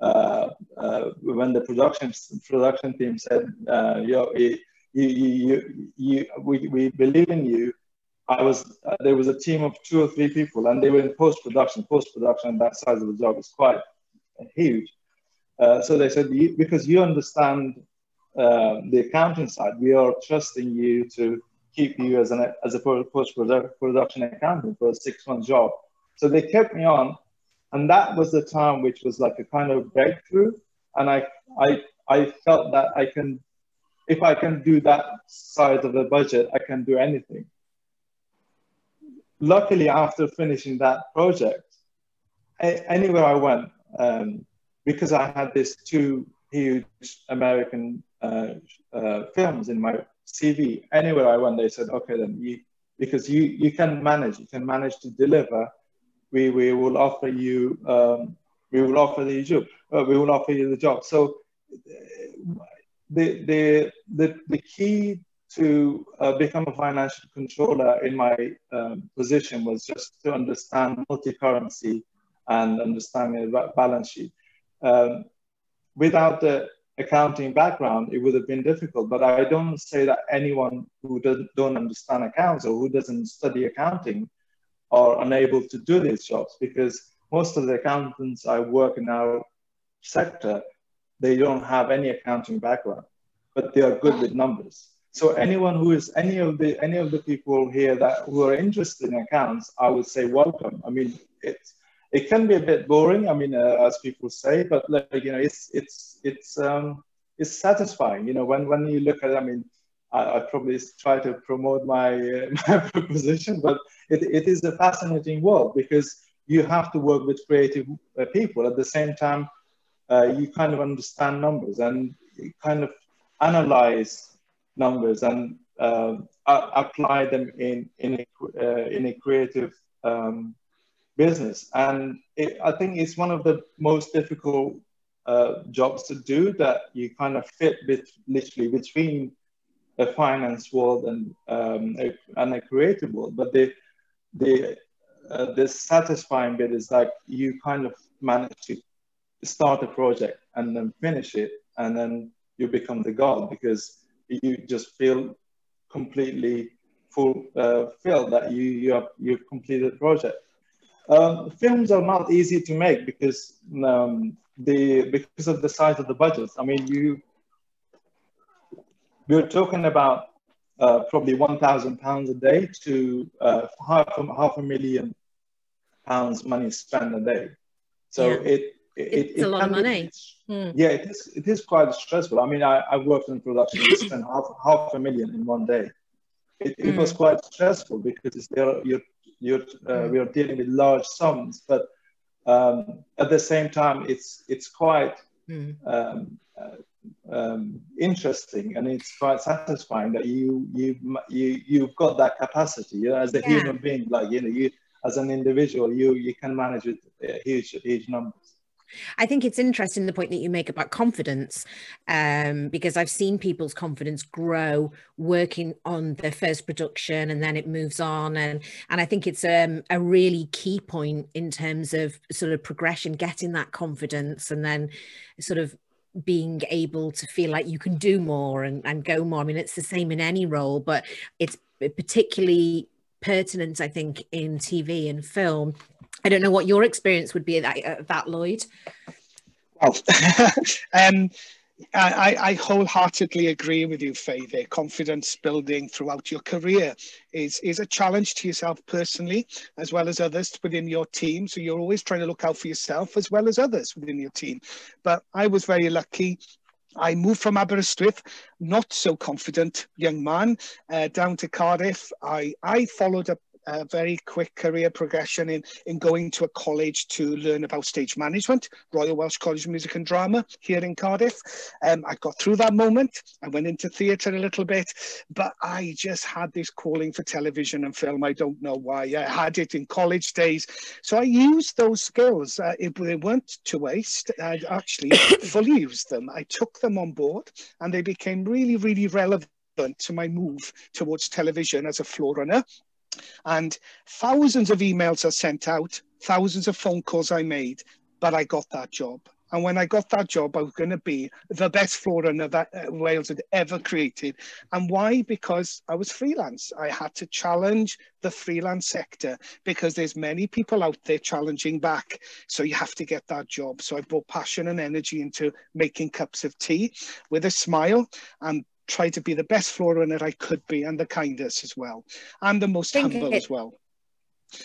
uh, uh, when the production production team said, uh, "Yo, you, you, you, you, we, we believe in you." I was uh, there was a team of two or three people, and they were in post production. Post production, that size of the job is quite huge. Uh, so they said, because you understand uh, the accounting side, we are trusting you to keep you as an as a post production accountant for a six month job. So they kept me on, and that was the time which was like a kind of breakthrough. And I I I felt that I can, if I can do that side of the budget, I can do anything. Luckily, after finishing that project, anywhere I went, um, because I had these two huge American uh, uh, films in my CV. Anywhere I went, they said, okay, then you, because you, you can manage, you can manage to deliver, we, we will offer you, um, we will offer the job, uh, we will offer you the job. So the, the, the, the key to uh, become a financial controller in my um, position was just to understand multi-currency and understanding the balance sheet. Um, without the accounting background, it would have been difficult. But I don't say that anyone who doesn't don't understand accounts or who doesn't study accounting are unable to do these jobs because most of the accountants I work in our sector, they don't have any accounting background, but they are good with numbers. So anyone who is any of the any of the people here that who are interested in accounts, I would say welcome. I mean, it's it can be a bit boring. I mean, uh, as people say, but like you know, it's it's it's um, it's satisfying. You know, when when you look at, it, I mean, I, I probably try to promote my uh, my proposition, but it, it is a fascinating world because you have to work with creative uh, people at the same time. Uh, you kind of understand numbers and kind of analyze numbers and uh, apply them in in a, uh, in a creative um, business. And it, I think it's one of the most difficult uh, jobs to do that you kind of fit bit, literally between a finance world and, um, a, and a creative world. But the, the, uh, the satisfying bit is like you kind of manage to start a project and then finish it and then you become the god because you just feel completely full uh, filled that you you have you've completed the project um, films are not easy to make because um, the because of the size of the budgets. I mean, you we're talking about uh, probably one thousand pounds a day to uh, half a, half a million pounds money spent a day. So yeah. it, it
it's it a lot of money.
Be, mm. Yeah, it is. It is quite stressful. I mean, I, I worked in production. I spent half half a million in one day. It, mm. was hmm. quite stressful because it's there. You're you're, uh, mm. we are dealing with large sums, but um, at the same time, it's it's quite mm. um, uh, um, interesting and it's quite satisfying that you you you you've got that capacity. You know, as a yeah. human being, like you know, you as an individual, you you can manage with uh, huge huge numbers.
I think it's interesting the point that you make about confidence, um, because I've seen people's confidence grow working on their first production, and then it moves on, and and I think it's um, a really key point in terms of sort of progression, getting that confidence, and then sort of being able to feel like you can do more and, and go more. I mean, it's the same in any role, but it's particularly pertinent, I think, in TV and film I don't know what your experience would be at that, that Lloyd.
Well, um, I, I, wholeheartedly agree with you, Faye. There, confidence building throughout your career is is a challenge to yourself personally, as well as others within your team. So you're always trying to look out for yourself as well as others within your team. But I was very lucky. I moved from Aberystwyth, not so confident young man, uh, down to Cardiff. I, I followed a a very quick career progression in, in going to a college to learn about stage management, Royal Welsh College of Music and Drama here in Cardiff. Um, I got through that moment. I went into theatre a little bit, but I just had this calling for television and film. I don't know why. I had it in college days. So I used those skills. Uh, it, they weren't to waste. I actually fully used them. I took them on board and they became really, really relevant to my move towards television as a floor runner and thousands of emails are sent out, thousands of phone calls I made, but I got that job. And when I got that job, I was going to be the best floor runner that uh, Wales had ever created. And why? Because I was freelance. I had to challenge the freelance sector because there's many people out there challenging back. So you have to get that job. So I brought passion and energy into making cups of tea with a smile and try to be the best floor runner I could be and the kindest as well and the most humble it, as well.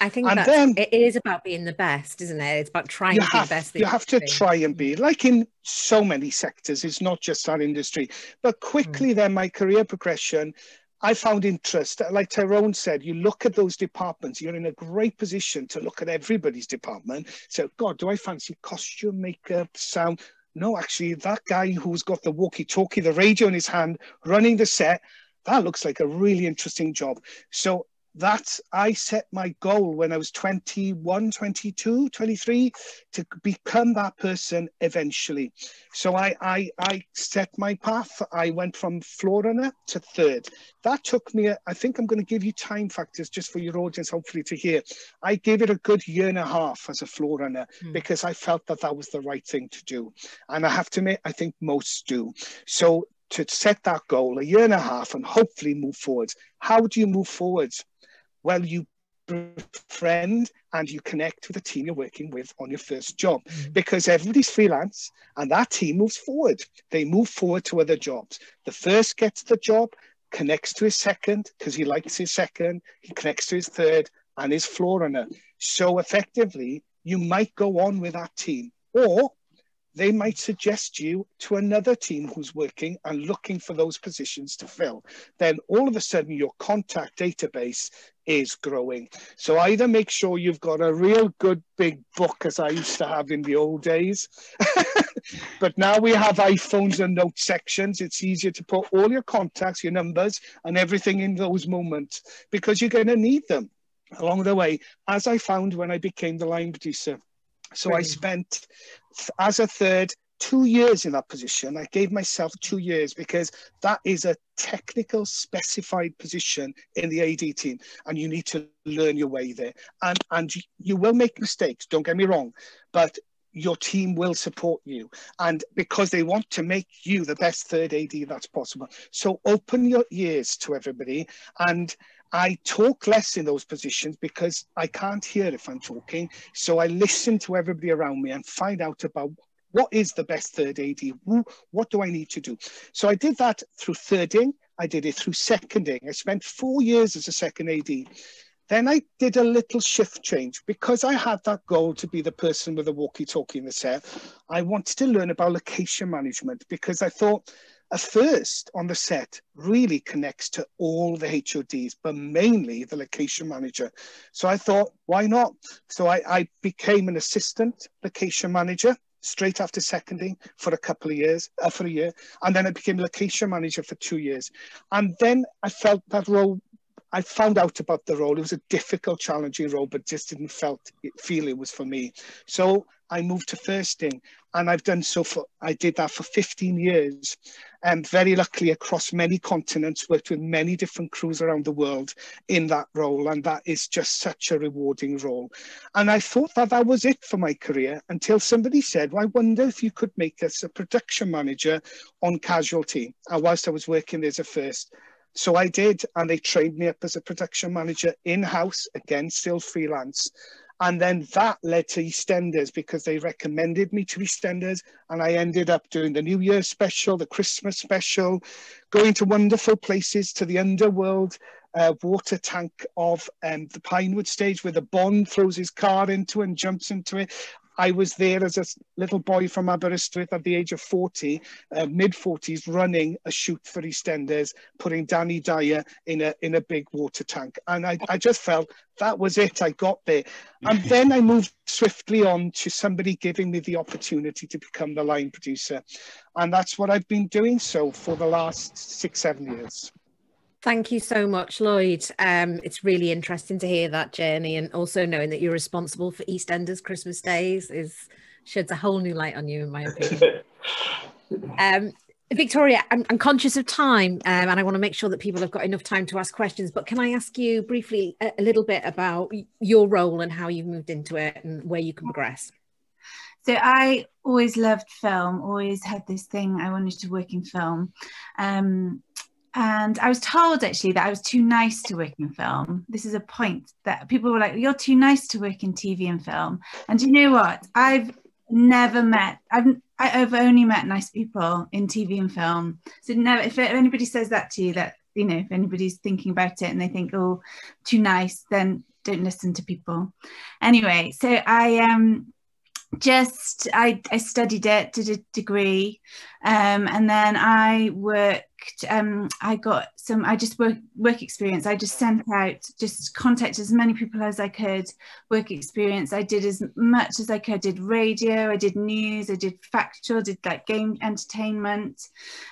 I think that then, it is about being the best, isn't it? It's about trying to
have,
be the best.
You have to be. try and be like in so many sectors. It's not just our industry, but quickly mm. then my career progression. I found interest. Like Tyrone said, you look at those departments, you're in a great position to look at everybody's department. So, God, do I fancy costume, makeup, sound? No, actually, that guy who's got the walkie talkie, the radio in his hand, running the set, that looks like a really interesting job. So that I set my goal when I was 21, 22, 23 to become that person eventually. So I, I, I set my path. I went from floor runner to third. That took me, I think I'm going to give you time factors just for your audience, hopefully to hear. I gave it a good year and a half as a floor runner mm. because I felt that that was the right thing to do. And I have to admit, I think most do. So to set that goal a year and a half and hopefully move forward. How do you move forward? well, you friend and you connect with the team you're working with on your first job mm-hmm. because everybody's freelance and that team moves forward. They move forward to other jobs. The first gets the job, connects to his second because he likes his second, he connects to his third and his floor runner. So effectively, you might go on with that team or they might suggest you to another team who's working and looking for those positions to fill. Then all of a sudden, your contact database is growing. So either make sure you've got a real good big book, as I used to have in the old days. but now we have iPhones and note sections. It's easier to put all your contacts, your numbers, and everything in those moments because you're going to need them along the way, as I found when I became the line producer. So Brilliant. I spent, as a third, two years in that position. I gave myself two years because that is a technical specified position in the AD team and you need to learn your way there. And, and you will make mistakes, don't get me wrong, but your team will support you and because they want to make you the best third AD that's possible. So open your ears to everybody and I talk less in those positions because I can't hear if I'm talking. So I listen to everybody around me and find out about what is the best third AD? What do I need to do? So I did that through thirding. I did it through seconding. I spent four years as a second AD. Then I did a little shift change because I had that goal to be the person with a walkie-talkie in the set. I wanted to learn about location management because I thought a first on the set really connects to all the HODs, but mainly the location manager. So I thought, why not? So I, I became an assistant location manager straight after seconding for a couple of years, uh, for a year, and then I became location manager for two years. And then I felt that role I found out about the role. It was a difficult, challenging role, but just didn't felt feel it was for me. So I moved to firsting, and I've done so for. I did that for 15 years, and very luckily across many continents, worked with many different crews around the world in that role, and that is just such a rewarding role. And I thought that that was it for my career until somebody said, well, "I wonder if you could make us a production manager on Casualty." And whilst I was working there as a first. So I did, and they trained me up as a production manager in house, again, still freelance. And then that led to EastEnders because they recommended me to EastEnders. And I ended up doing the New Year special, the Christmas special, going to wonderful places to the underworld uh, water tank of um, the Pinewood stage where the Bond throws his car into and jumps into it. I was there as a little boy from Aberystwyth at the age of 40, uh, mid 40s, running a shoot for EastEnders, putting Danny Dyer in a in a big water tank, and I, I just felt that was it. I got there, and then I moved swiftly on to somebody giving me the opportunity to become the line producer, and that's what I've been doing so for the last six seven years.
Thank you so much, Lloyd. Um, it's really interesting to hear that journey, and also knowing that you're responsible for EastEnders Christmas Days is sheds a whole new light on you, in my opinion. um, Victoria, I'm, I'm, conscious of time, um, and I want to make sure that people have got enough time to ask questions. But can I ask you briefly a, a little bit about your role and how you've moved into it and where you can progress?
So I always loved film, always had this thing I wanted to work in film. Um, and I was told actually that I was too nice to work in film. This is a point that people were like, "You're too nice to work in TV and film." And you know what? I've never met. I've I've only met nice people in TV and film. So never. If anybody says that to you, that you know, if anybody's thinking about it and they think, "Oh, too nice," then don't listen to people. Anyway, so I um just I, I studied it, did a degree, um, and then I worked. Um, I got some. I just work work experience. I just sent out, just contacted as many people as I could. Work experience. I did as much as I could. I Did radio. I did news. I did factual. Did like game entertainment.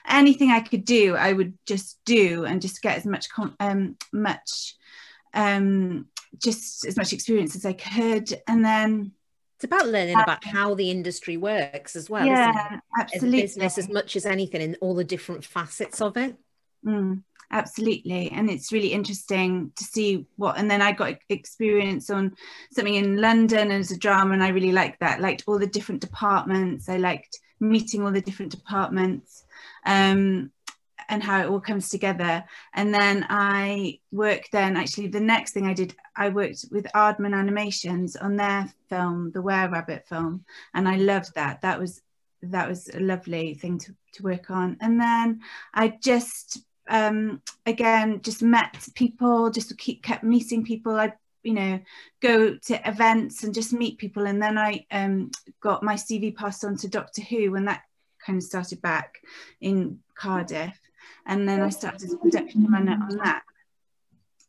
Anything I could do, I would just do and just get as much um much um just as much experience as I could, and then
it's about learning about how the industry works as well.
Yeah, absolutely.
As business as much as anything in all the different facets of it.
Mm, absolutely. And it's really interesting to see what, and then I got experience on something in London as a drama, and I really liked that. Liked all the different departments. I liked meeting all the different departments. Um, and how it all comes together. And then I worked then actually the next thing I did, I worked with Aardman Animations on their film, the Were Rabbit film. And I loved that. That was that was a lovely thing to, to work on. And then I just um, again just met people, just keep kept meeting people. I you know go to events and just meet people and then i um, got my cv passed on to doctor who when that kind of started back in cardiff and then I started as a production runner on that.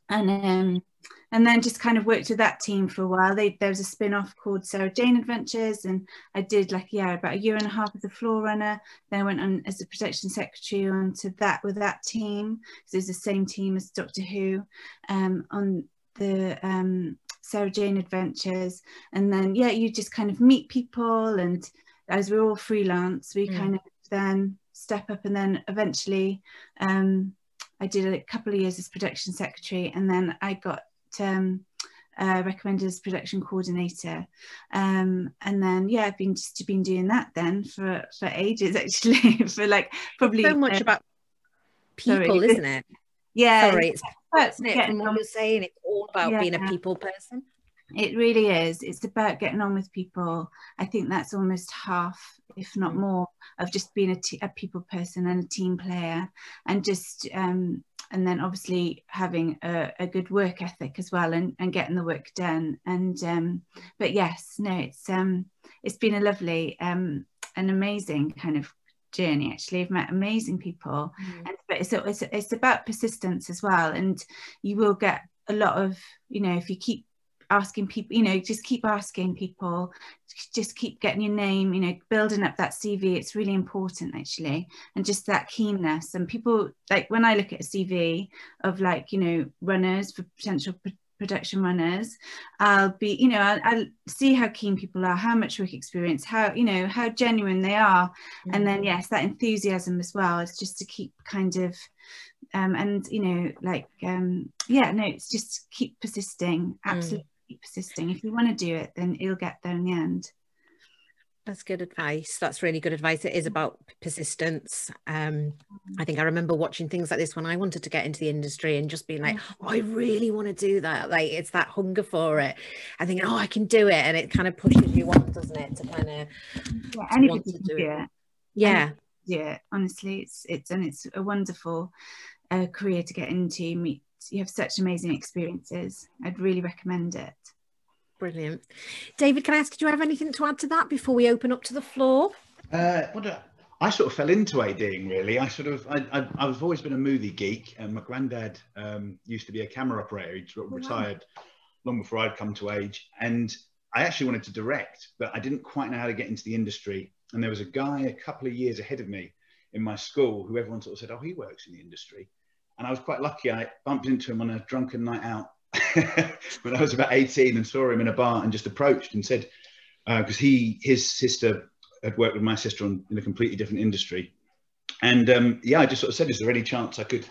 And um, and then just kind of worked with that team for a while. They, there was a spin-off called Sarah Jane Adventures, and I did like yeah about a year and a half as a floor runner. Then I went on as a production secretary onto that with that team because it was the same team as Doctor Who um, on the um, Sarah Jane Adventures, and then yeah you just kind of meet people, and as we're all freelance, we mm. kind of then step up and then eventually um, I did a couple of years as production secretary and then I got um, uh, recommended as production coordinator. Um, and then yeah I've been just been doing that then for for ages actually for like probably
so much uh, about people sorry. isn't it?
Yeah
sorry it's, isn't it? From what you're saying it's all about yeah. being a people person
it really is. It's about getting on with people. I think that's almost half if not mm. more of just being a, a people person and a team player. And just um, and then obviously having a, a, good work ethic as well and, and getting the work done. And um, but yes no it's um it's been a lovely um an amazing kind of journey actually. I've met amazing people. Mm. and but it's, it's it's about persistence as well. And you will get a lot of you know if you keep asking people you know just keep asking people just keep getting your name you know building up that cv it's really important actually and just that keenness and people like when i look at a cv of like you know runners for potential production runners i'll be you know I'll, I'll, see how keen people are how much work experience how you know how genuine they are mm-hmm. and then yes that enthusiasm as well is just to keep kind of um and you know like um yeah no it's just keep persisting mm. Keep persisting. If you want to do it, then it'll get there in the end.
That's good advice. That's really good advice. It is about persistence. Um, I think I remember watching things like this when I wanted to get into the industry and just being like, oh, I really want to do that. Like it's that hunger for it. I think, oh, I can do it. And it kind of pushes you on, doesn't it? To kind of
yeah, anybody can do it. it.
Yeah.
Yeah, honestly, it's it's and it's a wonderful uh, career to get into. Meet you have such amazing experiences. I'd really recommend it.
Brilliant. David, can I ask, do you have anything to add to that before we open up to the floor?
Uh, what do I, I sort of fell into ADing really. I sort of, I, I, I've always been a movie geek and my granddad um, used to be a camera operator. He sort of retired long before I'd come to age. And I actually wanted to direct, but I didn't quite know how to get into the industry. And there was a guy a couple of years ahead of me in my school who everyone sort of said, oh, he works in the industry. And I was quite lucky. I bumped into him on a drunken night out when I was about 18 and saw him in a bar and just approached and said, because uh, he, his sister had worked with my sister on, in a completely different industry. And um, yeah, I just sort of said, is there any chance I could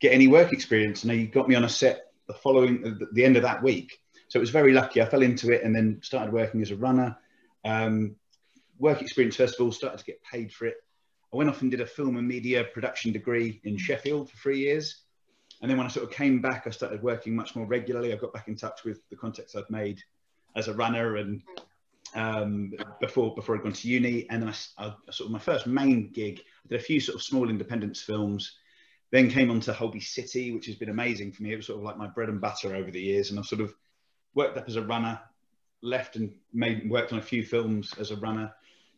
get any work experience? And he got me on a set the following, uh, the end of that week. So it was very lucky. I fell into it and then started working as a runner. Um, work experience, first of all, started to get paid for it. I went off and did a film and media production degree in Sheffield for three years. And then when I sort of came back, I started working much more regularly. I got back in touch with the contacts I'd made as a runner and um, before before I'd gone to uni. And then I, I, sort of my first main gig, I did a few sort of small independence films. Then came on to Holby City, which has been amazing for me. It was sort of like my bread and butter over the years. And I've sort of worked up as a runner, left and made worked on a few films as a runner,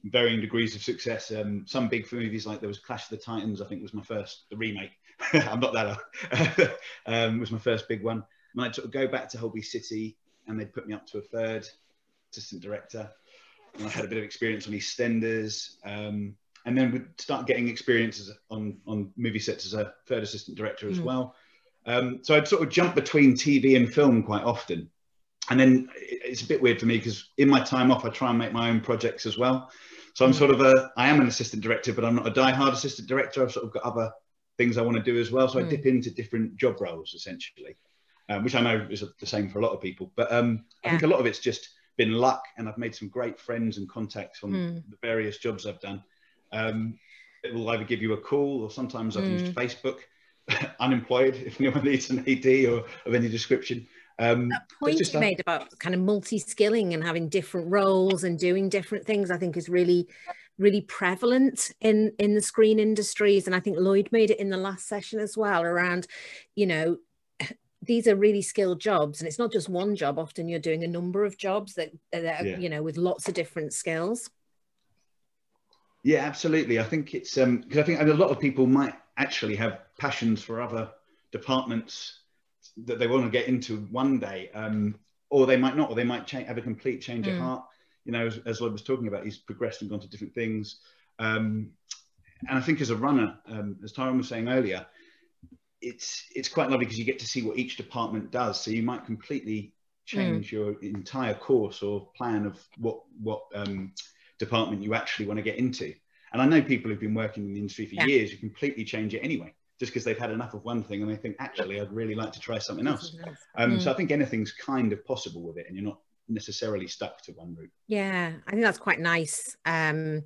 varying degrees of success. Um, some big movies like there was Clash of the Titans, I think was my first, the remake. I'm not that old. um, was my first big one. And I'd sort of go back to Holby City and they'd put me up to a third assistant director. And I had a bit of experience on EastEnders. Um, and then we'd start getting experiences on, on movie sets as a third assistant director as mm. well. Um, so I'd sort of jump between TV and film quite often. And then it's a bit weird for me because in my time off, I try and make my own projects as well. So I'm mm. sort of a, I am an assistant director, but I'm not a die-hard assistant director. I've sort of got other things I want to do as well. So mm. I dip into different job roles essentially, um, which I know is the same for a lot of people. But um, yeah. I think a lot of it's just been luck, and I've made some great friends and contacts from mm. the various jobs I've done. Um, it will either give you a call, or sometimes I've mm. used Facebook, unemployed, if anyone needs an AD or of any description. Um,
that point you made about kind of multi-skilling and having different roles and doing different things, I think is really, really prevalent in in the screen industries. And I think Lloyd made it in the last session as well around, you know, these are really skilled jobs and it's not just one job often you're doing a number of jobs that, that yeah. you know with lots of different skills
yeah absolutely i think it's um because i think a lot of people might actually have passions for other departments that they want to get into one day um or they might not or they might change, have a complete change mm. of heart you know as, as lloyd was talking about he's progressed and gone to different things um and i think as a runner um, as Tyrone was saying earlier it's it's quite lovely because you get to see what each department does. So you might completely change mm. your entire course or plan of what what um, department you actually want to get into. And I know people who've been working in the industry for yeah. years who completely change it anyway, just because they've had enough of one thing and they think actually I'd really like to try something else. Um, mm. So I think anything's kind of possible with it, and you're not necessarily stuck to one route.
Yeah, I think that's quite nice. Um,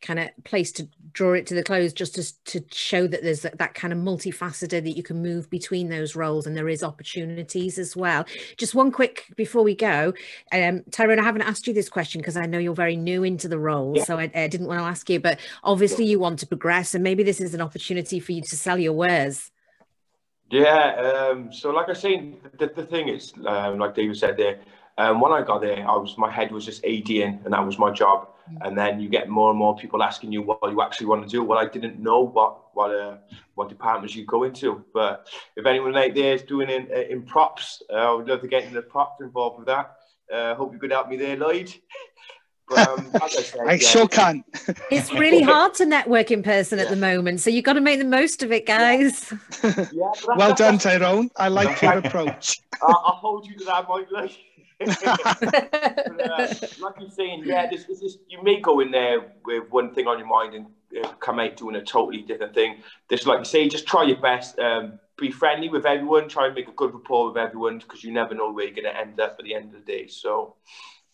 kind of place to draw it to the close just to, to show that there's that, that kind of multifaceted that you can move between those roles and there is opportunities as well just one quick before we go um tyrone i haven't asked you this question because i know you're very new into the role yeah. so I, I, didn't want to ask you but obviously you want to progress and maybe this is an opportunity for you to sell your wares
yeah um so like i say the, the thing is um, like david said there um, when I got there, I was my head was just ADing, and that was my job. Mm. And then you get more and more people asking you what you actually want to do. Well, I didn't know what what uh, what departments you go into. But if anyone out there is doing in uh, in props, uh, I would love to get in the props involved with that. Uh, hope you could help me there, Lloyd.
But, um, I, said, I yeah. sure can.
it's really hard to network in person at the moment, so you've got to make the most of it, guys.
Yeah, well done, Tyrone. I like your approach.
I'll, I'll hold you to that, Mike. Uh, like you're saying, yeah, this, this, this, you may go in there with one thing on your mind and uh, come out doing a totally different thing. This, like you say, just try your best. Um, be friendly with everyone. Try and make a good rapport with everyone because you never know where you're going to end up at the end of the day. So,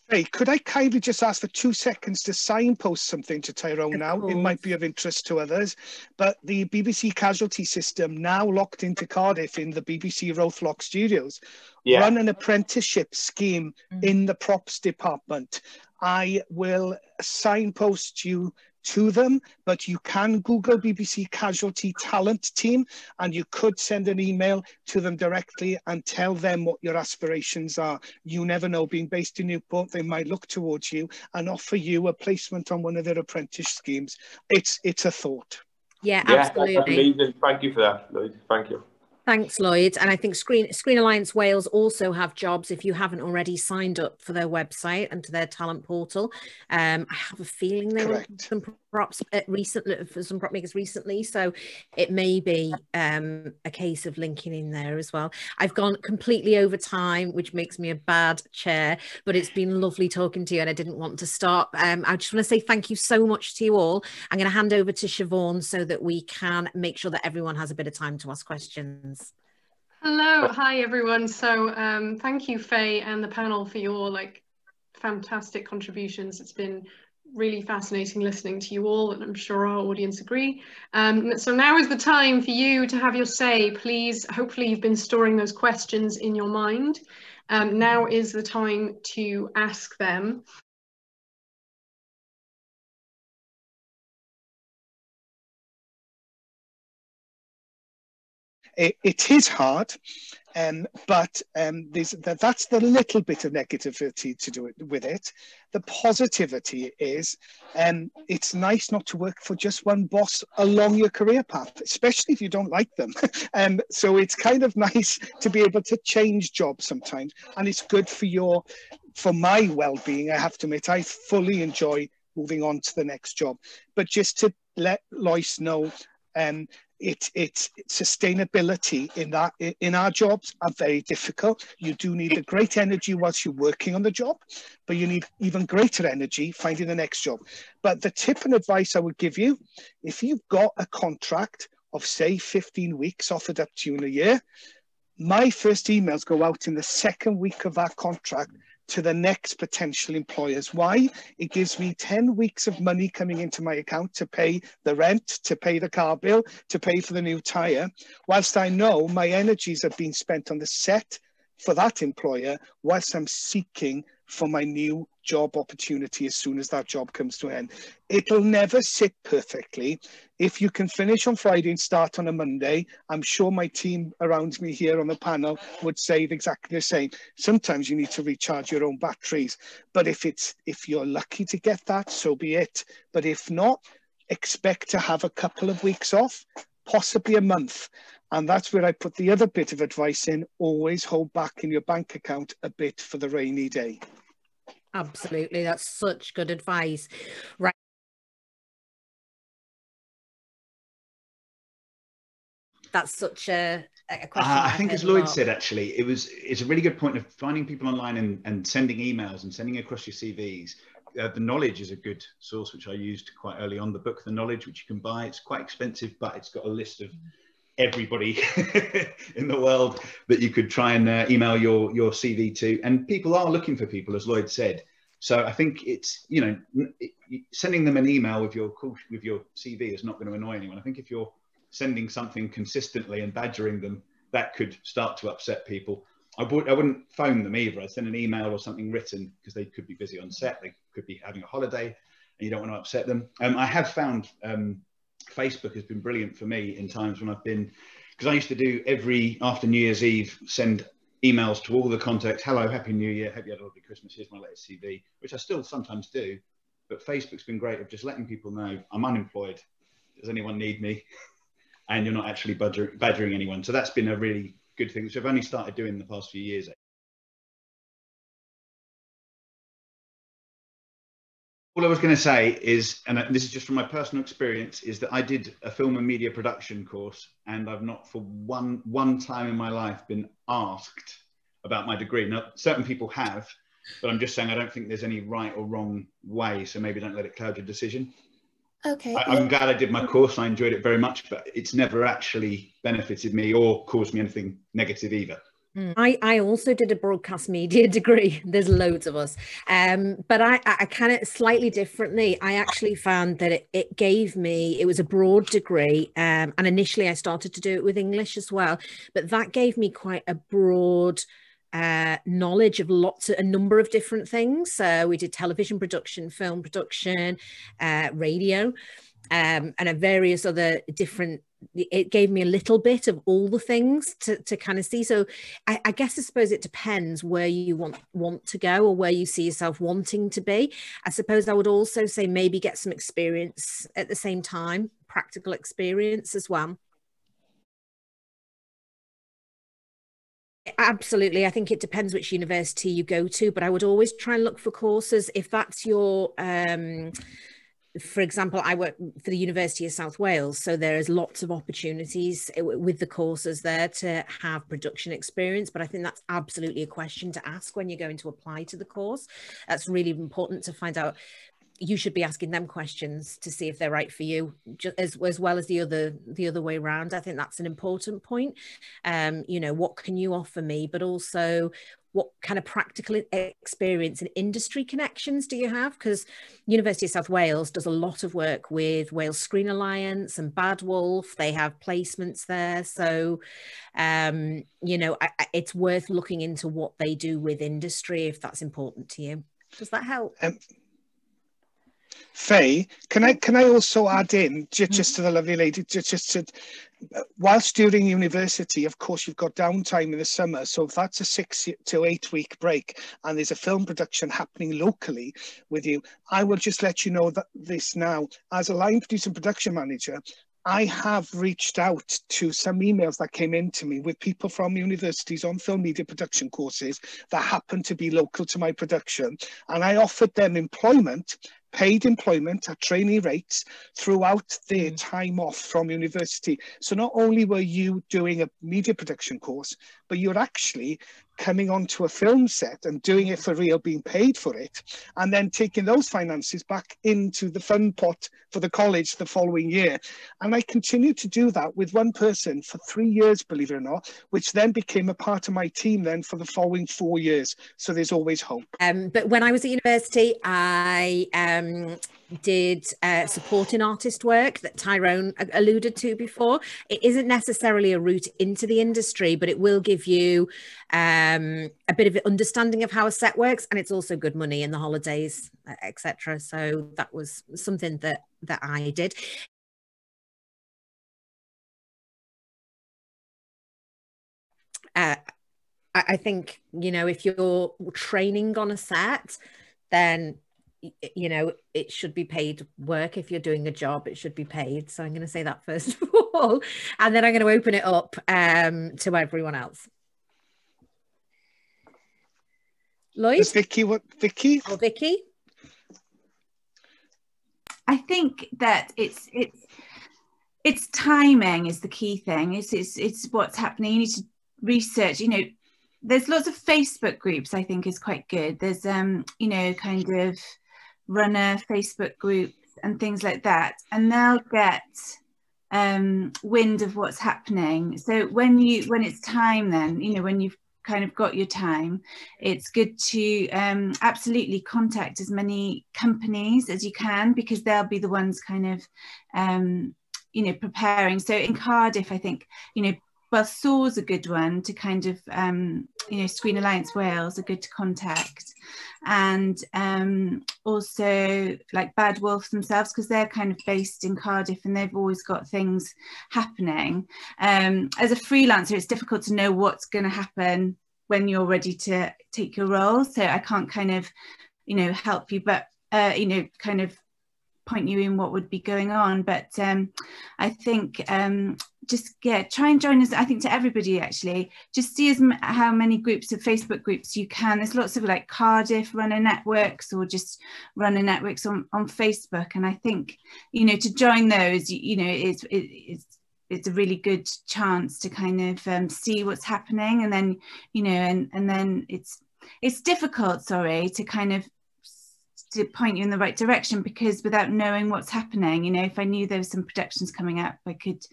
Hey, could I kindly just ask for two seconds to signpost something to Tyrone
Of
now? It might be of interest to others, but the BBC casualty system now locked into Cardiff in the BBC Roath Lock studios
Yeah.
run an apprenticeship scheme
Mm.
in the props department. I will signpost you to them, but you can Google BBC Casualty Talent Team and you could send an email to them directly and tell them what your aspirations are. You never know, being based in Newport, they might look towards you and offer you a placement on one of their apprentice schemes. It's it's a thought.
Yeah,
Yeah, that's
absolutely.
amazing. Thank you for that, Lloyd. Thank you.
Thanks, Lloyd. And I think Screen Screen Alliance Wales also have jobs if you haven't already signed up for their website and to their talent portal. Um, I have a feeling they
Correct.
some props uh, recently for some prop makers recently, so it may be um, a case of linking in there as well. I've gone completely over time, which makes me a bad chair, but it's been lovely talking to you, and I didn't want to stop. Um, I just want to say thank you so much to you all. I'm going to hand over to Siobhan so that we can make sure that everyone has a bit of time to ask questions.
Hello, hi everyone. So um, thank you, Faye, and the panel for your like fantastic contributions. It's been really fascinating listening to you all, and I'm sure our audience agree. Um, so now is the time for you to have your say. Please, hopefully you've been storing those questions in your mind. Um, now is the time to ask them.
It, it is hard, um, but um, that, that's the little bit of negativity to do it with it. The positivity is um, it's nice not to work for just one boss along your career path, especially if you don't like them. um, so it's kind of nice to be able to change jobs sometimes, and it's good for your, for my well-being. I have to admit, I fully enjoy moving on to the next job. But just to let Lois know, um, it, it's sustainability in that in our jobs are very difficult. You do need a great energy whilst you're working on the job, but you need even greater energy finding the next job. But the tip and advice I would give you, if you've got a contract of say 15 weeks offered up to you in a year, my first emails go out in the second week of that contract to the next potential employers. Why? It gives me 10 weeks of money coming into my account to pay the rent, to pay the car bill, to pay for the new tyre, whilst I know my energies are being spent on the set for that employer whilst I'm seeking for my new job opportunity as soon as that job comes to an end. It'll never sit perfectly. If you can finish on Friday and start on a Monday, I'm sure my team around me here on the panel would say exactly the same. Sometimes you need to recharge your own batteries, but if it's if you're lucky to get that, so be it. But if not, expect to have a couple of weeks off, possibly a month. And that's where I put the other bit of advice in. Always hold back in your bank account a bit for the rainy day.
Absolutely. That's such good advice. Right. That's such a, a question.
Uh, I think, as Lloyd said, actually, it was it's a really good point of finding people online and, and sending emails and sending across your CVs. Uh, the knowledge is a good source, which I used quite early on. The book, The Knowledge, which you can buy, it's quite expensive, but it's got a list of everybody in the world that you could try and uh, email your your CV to. And people are looking for people, as Lloyd said. So I think it's you know sending them an email with your with your CV is not going to annoy anyone. I think if you're sending something consistently and badgering them, that could start to upset people. I, would, I wouldn't phone them either. I'd send an email or something written because they could be busy on set. They could be having a holiday and you don't want to upset them. Um, I have found um, Facebook has been brilliant for me in times when I've been, because I used to do every after New Year's Eve, send emails to all the contacts. Hello, Happy New Year. Hope you had a lovely Christmas. Here's my latest CV, which I still sometimes do. But Facebook's been great of just letting people know I'm unemployed. Does anyone need me? and you're not actually badger- badgering anyone. So that's been a really good thing, which I've only started doing in the past few years. All I was going to say is, and this is just from my personal experience, is that I did a film and media production course, and I've not for one one time in my life been asked about my degree. Now, certain people have, but I'm just saying I don't think there's any right or wrong way. So maybe don't let it cloud your decision.
Okay.
I, I'm glad I did my course. I enjoyed it very much, but it's never actually benefited me or caused me anything negative either.
Mm. I, I also did a broadcast media degree. There's loads of us. Um, but I, I kind of slightly differently. I actually found that it, it gave me, it was a broad degree. Um, and initially I started to do it with English as well. But that gave me quite a broad uh, knowledge of lots of a number of different things. So we did television production, film production, uh, radio, um, and a various other different it gave me a little bit of all the things to, to kind of see. So I, I, guess I suppose it depends where you want want to go or where you see yourself wanting to be. I suppose I would also say maybe get some experience at the same time, practical experience as well. Absolutely. I think it depends which university you go to, but I would always try and look for courses if that's your um, for example, I work for the University of South Wales, so there's lots of opportunities with the courses there to have production experience. But I think that's absolutely a question to ask when you're going to apply to the course. That's really important to find out. You should be asking them questions to see if they're right for you, as, as well as the other the other way around. I think that's an important point. Um, you know, what can you offer me, but also what kind of practical experience and industry connections do you have? Because University of South Wales does a lot of work with Wales Screen Alliance and Bad Wolf. They have placements there. So, um, you know, I, I, it's worth looking into what they do with industry if that's important to you. Does that help? Um,
Faye, can I can I also add in just, just to the lovely lady just, just to whilst during university, of course, you've got downtime in the summer. So that's a six to eight week break and there's a film production happening locally with you, I will just let you know that this now. As a line producer and production manager, I have reached out to some emails that came in to me with people from universities on film media production courses that happen to be local to my production. And I offered them employment paid employment at trainee rates throughout their mm. time off from university. So not only were you doing a media production course, but you're actually coming onto a film set and doing it for real, being paid for it, and then taking those finances back into the fund pot for the college the following year. And I continued to do that with one person for three years, believe it or not, which then became a part of my team then for the following four years. So there's always hope.
Um, but when I was at university, I um, did uh, supporting artist work that Tyrone alluded to before. It isn't necessarily a route into the industry, but it will give you um, a bit of an understanding of how a set works, and it's also good money in the holidays, etc. So that was something that that I did. Uh, I think you know if you're training on a set, then you know it should be paid work if you're doing a job it should be paid. So i'm going to say that first of all and then i'm going to open it up um, to everyone else. Lloyd?
Is vicky what vicky?
Or vicky?
I think that it's it's it's timing is the key thing. It's it's it's what's happening. You need to research you know there's lots of facebook groups i think is quite good. There's um you know kind of runner Facebook groups and things like that, and they'll get um, wind of what's happening. So when you when it's time, then you know when you've kind of got your time, it's good to um, absolutely contact as many companies as you can because they'll be the ones kind of um, you know preparing. So in Cardiff, I think you know well, SAW's a good one to kind of, um, you know, Screen Alliance Wales are good to contact. And um, also like Bad Wolf themselves, because they're kind of based in Cardiff and they've always got things happening. Um, as a freelancer, it's difficult to know what's going to happen when you're ready to take your role. So I can't kind of, you know, help you, but, uh, you know, kind of point you in what would be going on but um, i think um, just yeah try and join us i think to everybody actually. Just see as how many groups of facebook groups you can. There's lots of like cardiff runner networks or just runner networks on on facebook. And i think you know to join those you, you know it's it's it's a really good chance to kind of um, see what's happening. And then you know and and then it's it's difficult sorry to kind of to point you in the right direction because without knowing what's happening you know if i knew there was some productions coming up i could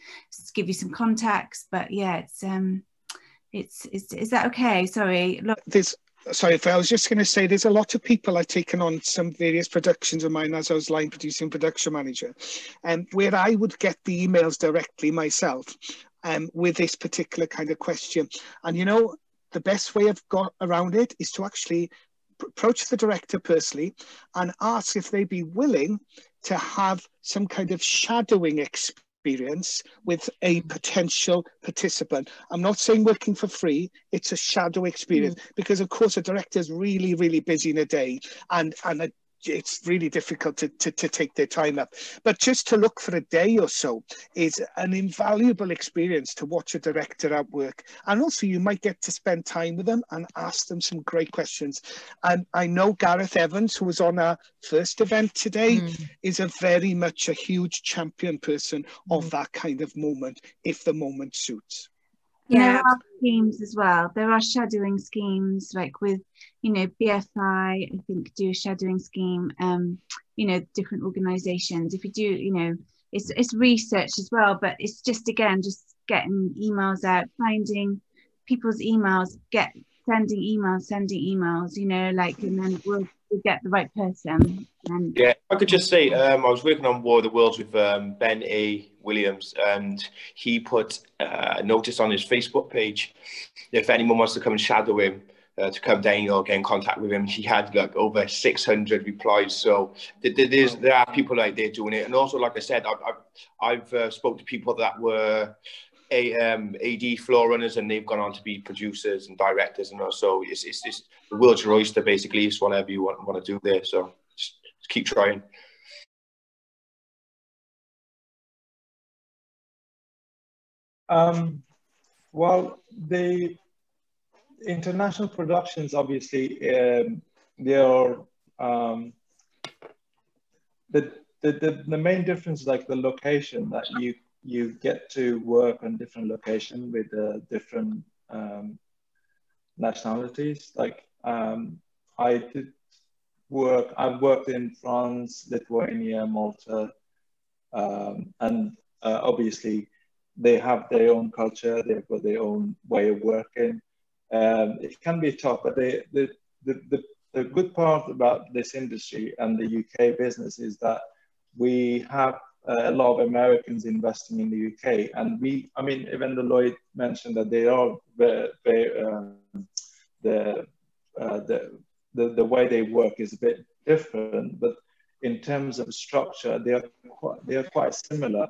give you some contacts but yeah it's um it's, it's is that okay? Sorry. Look.
There's sorry, I was just going to say there's a lot of people I've taken on some various productions of mine as I was line producing production manager, and um, where I would get the emails directly myself um, with this particular kind of question. And you know, the best way I've got around it is to actually approach the director personally and ask if they'd be willing to have some kind of shadowing experience with a potential participant. I'm not saying working for free, it's a shadow experience mm. because of course a director is really, really busy in a day and, and a it's really difficult to, to, to, take their time up. But just to look for a day or so is an invaluable experience to watch a director at work. And also you might get to spend time with them and ask them some great questions. And I know Gareth Evans, who was on our first event today, mm. is a very much a huge champion person mm. of that kind of moment, if the moment suits.
Yeah. There are schemes as well. There are shadowing schemes, like with, you know, BFI, I think do a shadowing scheme. Um, you know, different organisations. If you do, you know, it's it's research as well, but it's just again just getting emails out, finding people's emails, get sending emails, sending emails. You know, like and then we'll, we'll get the right person. And
yeah, I could just say um, I was working on War of the Worlds with um, Ben A. Williams, and he put uh, a notice on his Facebook page if anyone wants to come and shadow him. Uh, to come down or get in contact with him. He had like over 600 replies. So there's, there are people out they're doing it. And also, like I said, I've, I've, I've uh, spoke to people that were a, um, AD floor runners and they've gone on to be producers and directors and also it's, it's, it's the world's your oyster basically. It's whatever you want, want to do there. So just, just keep trying.
Um, well, the international productions, obviously, um, they are um, the, the, the, the main difference is like the location that you you get to work on different location with uh, different um, nationalities. Like um, I did work, I've worked in France, Lithuania, Malta, um, and uh, obviously they have their own culture, they've got their own way of working. Um, it can be tough, but they, the, the, the, the good part about this industry and the UK business is that we have a lot of Americans investing in the UK, and we, I mean, even the Lloyd mentioned that they are very, very um, the, uh, the the the way they work is a bit different, but in terms of structure, they are quite, they are quite similar.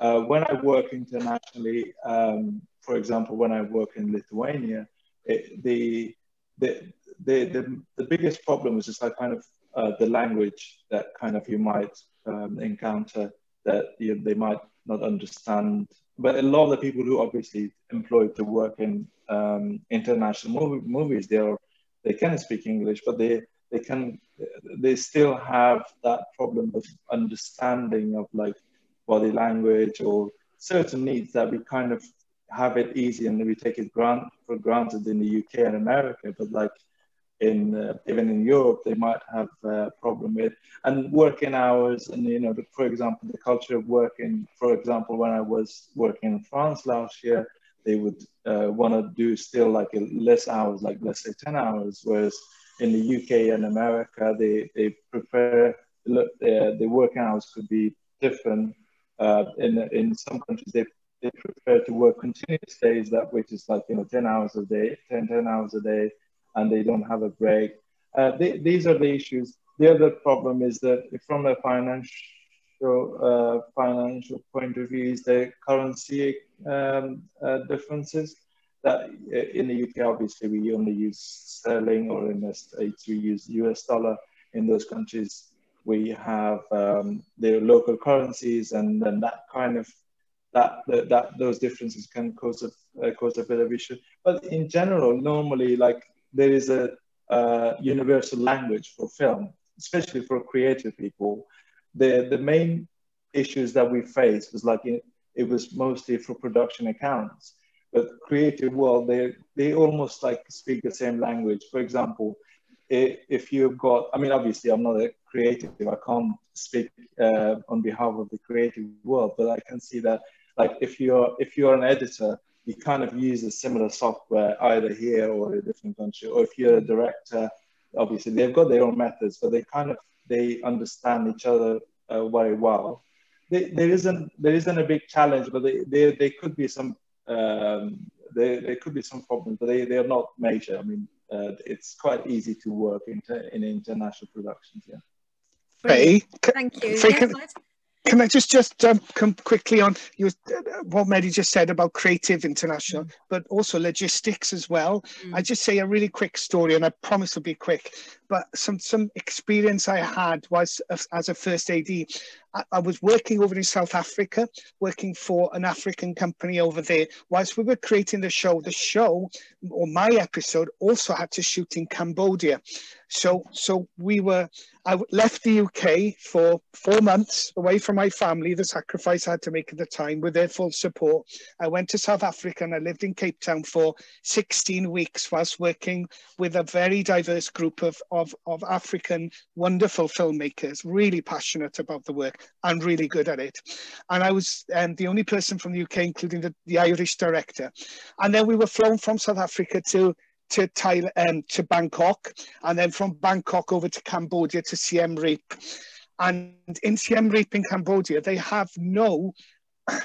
Uh, when I work internationally, um, for example, when I work in Lithuania, it, the, the, the, the, the biggest problem is just like kind of uh, the language that kind of you might um, encounter that you know, they might not understand. But a lot of the people who obviously employed to work in um, international movie, movies, they are they can speak English, but they they can they still have that problem of understanding of like body language or certain needs that we kind of have it easy and we take it grant, for granted in the UK and America, but like in uh, even in Europe, they might have a problem with and working hours and you know, the, for example, the culture of working. For example, when I was working in France last year, they would uh, want to do still like less hours, like let's say ten hours, whereas in the UK and America, they they prefer look uh, the working hours could be different uh, in in some countries, they, they prefer to work continuous days, that which is like, you know, 10 hours a day, 10, 10 hours a day, and they don't have a break. Uh, these are the issues. The other problem is that from a financial uh, financial point of view, is the currency um, uh, differences. That uh, in the UK, obviously, we only use sterling, or in the States, we use US dollar. In those countries, we have um, their local currencies, and then that kind of that, that, that those differences can cause a uh, cause a bit of issue. But in general, normally, like there is a universal language for film, especially for creative people. The the main issues that we face was like it, it was mostly for production accounts, but creative world they they almost like speak the same language. For example, if you've got, I mean, obviously, I'm not a creative. I can't speak uh, on behalf of the creative world, but I can see that, like, if you're if you're an editor, you kind of use a similar software either here or a different country. Or if you're a director, obviously they've got their own methods, but they kind of they understand each other uh, very well. They, there isn't there isn't a big challenge, but they, there there could be some um, there, there could be some problems, but they, they are not major. I mean, uh, it's quite easy to work in, in international productions. Yeah.
Faye,
Thank you. Yes,
can, I just just um, come quickly on you, uh, what Mehdi just said about creative international, but also logistics as well.
Mm.
I just say a really quick story, and I promise to be quick. But some some experience I had was as, as a first AD. I, was working over in South Africa, working for an African company over there. Whilst we were creating the show, the show or my episode also had to shoot in Cambodia. So so we were I left the UK for four months away from my family, the sacrifice I had to make at the time with their full support. I went to South Africa and I lived in Cape Town for 16 weeks whilst working with a very diverse group of, of, of African wonderful filmmakers, really passionate about the work and really good at it. And I was um, the only person from the UK, including the, the Irish director. And then we were flown from South Africa to to Thailand, um, to Bangkok, and then from Bangkok over to Cambodia to Siem Reap. And in Siem Reap in Cambodia, they have no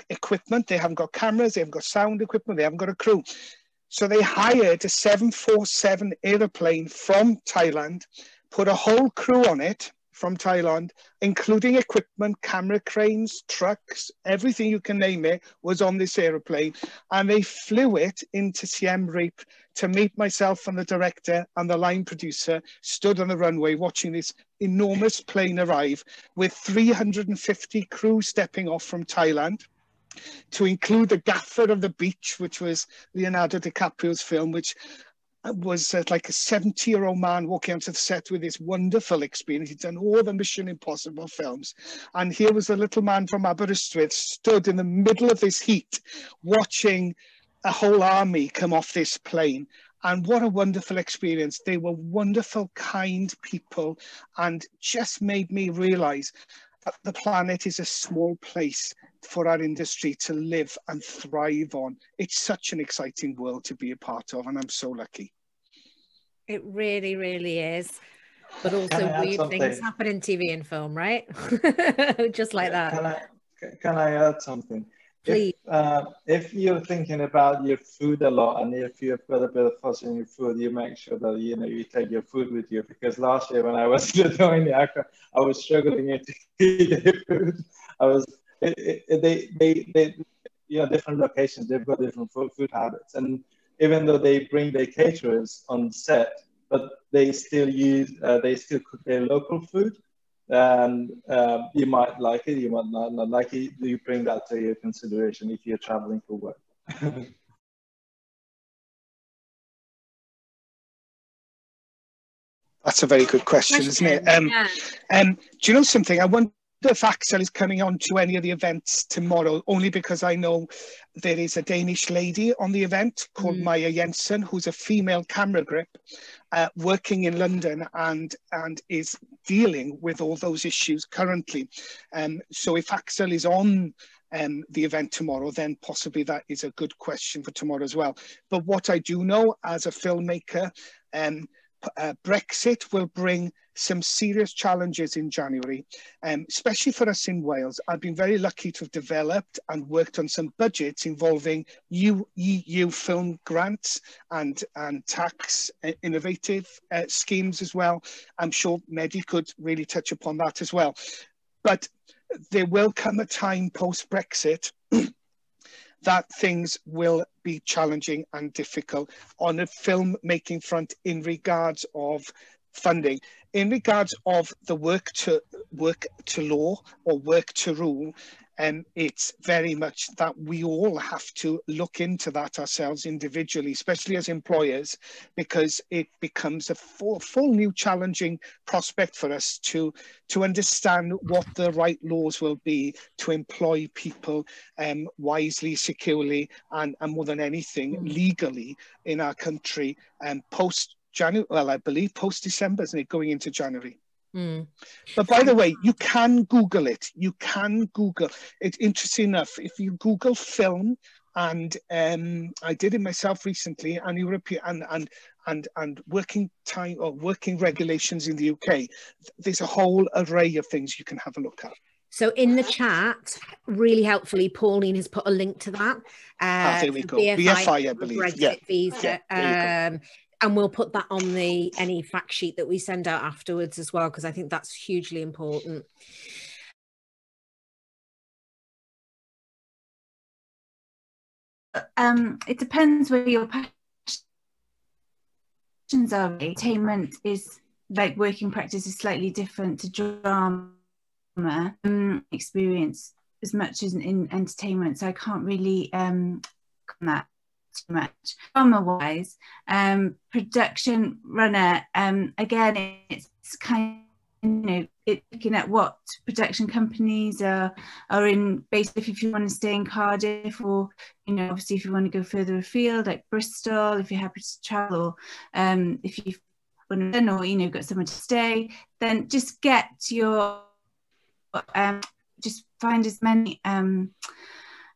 equipment. They haven't got cameras, they haven't got sound equipment, they haven't got a crew. So they hired a 747 aeroplane from Thailand, put a whole crew on it from Thailand, including equipment, camera cranes, trucks, everything you can name it was on this aeroplane. And they flew it into Siem Reap to meet myself and the director and the line producer stood on the runway watching this enormous plane arrive with 350 crew stepping off from Thailand to include the gaffer of the beach, which was Leonardo DiCaprio's film, which was uh, like a 70 year old man walking onto the set with this wonderful experience. He'd done all the Mission Impossible films. And here was a little man from Aberystwyth stood in the middle of this heat watching a whole army come off this plane. And what a wonderful experience. They were wonderful, kind people and just made me realize that the planet is a small place for our industry to live and thrive on. It's such an exciting world to be a part of, and I'm so lucky.
It really, really is. But also
I add
weird things happen in TV and film, right? Just like that.
Can I, can I add something?
Please.
If, uh, if you're thinking about your food a lot and if you've got a bit of fuss in your food, you make sure that you know you take your food with you. Because last year when I was doing in Lithuania, I was struggling to eat food. I was it, it, they, they they you know different locations they've got different food, food habits and even though they bring their caterers on set, but they still use uh, they still cook their local food and um, you might like it, you might not, not like it. Do you bring that to your consideration if you're traveling for work.
That's a very good question, isn't it? Um,
yeah.
um, do you know something? I wonder if Axel is coming on to any of the events tomorrow, only because I know there is a Danish lady on the event called
Mm.
Maya Jensen, who's a female camera grip, uh, working in London and and is dealing with all those issues currently. Um, so if Axel is on um, the event tomorrow, then possibly that is a good question for tomorrow as well. But what I do know as a filmmaker, um, uh, Brexit will bring some serious challenges in January, um, especially for us in Wales. I've been very lucky to have developed and worked on some budgets involving EU, EU film grants and, and tax uh, innovative uh, schemes as well. I'm sure Mehdi could really touch upon that as well. But there will come a time post Brexit that things will be challenging and difficult on a filmmaking front in regards of funding. In regards of the work to work to law or work to rule, um, it's very much that we all have to look into that ourselves individually, especially as employers, because it becomes a full, full new challenging prospect for us to to understand what the right laws will be to employ people um, wisely, securely, and, and more than anything, legally in our country um, post January. Well, I believe post December, isn't it, going into January?
Mm.
But by the way, you can Google it. You can Google. It's interesting enough. If you Google film, and um, I did it myself recently, and European and and and and working time or working regulations in the UK. There's a whole array of things you can have a look at.
So in the chat, really helpfully, Pauline has put a link to that.
Uh, ah, there we go. BFI, BFI I believe. Brexit
yeah. visa. Yeah, um, and we'll put that on the any fact sheet that we send out afterwards as well because I think that's hugely important.
Um, it depends where your passions are. Entertainment is like working practice is slightly different to drama um, experience as much as in entertainment, so I can't really um, that too much. Drama wise, um, production runner, um, again, it's kind of you know it, looking at what production companies are are in basically if you want to stay in Cardiff or you know obviously if you want to go further afield like Bristol if you're happy to travel um if you've or you know got somewhere to stay then just get your um just find as many um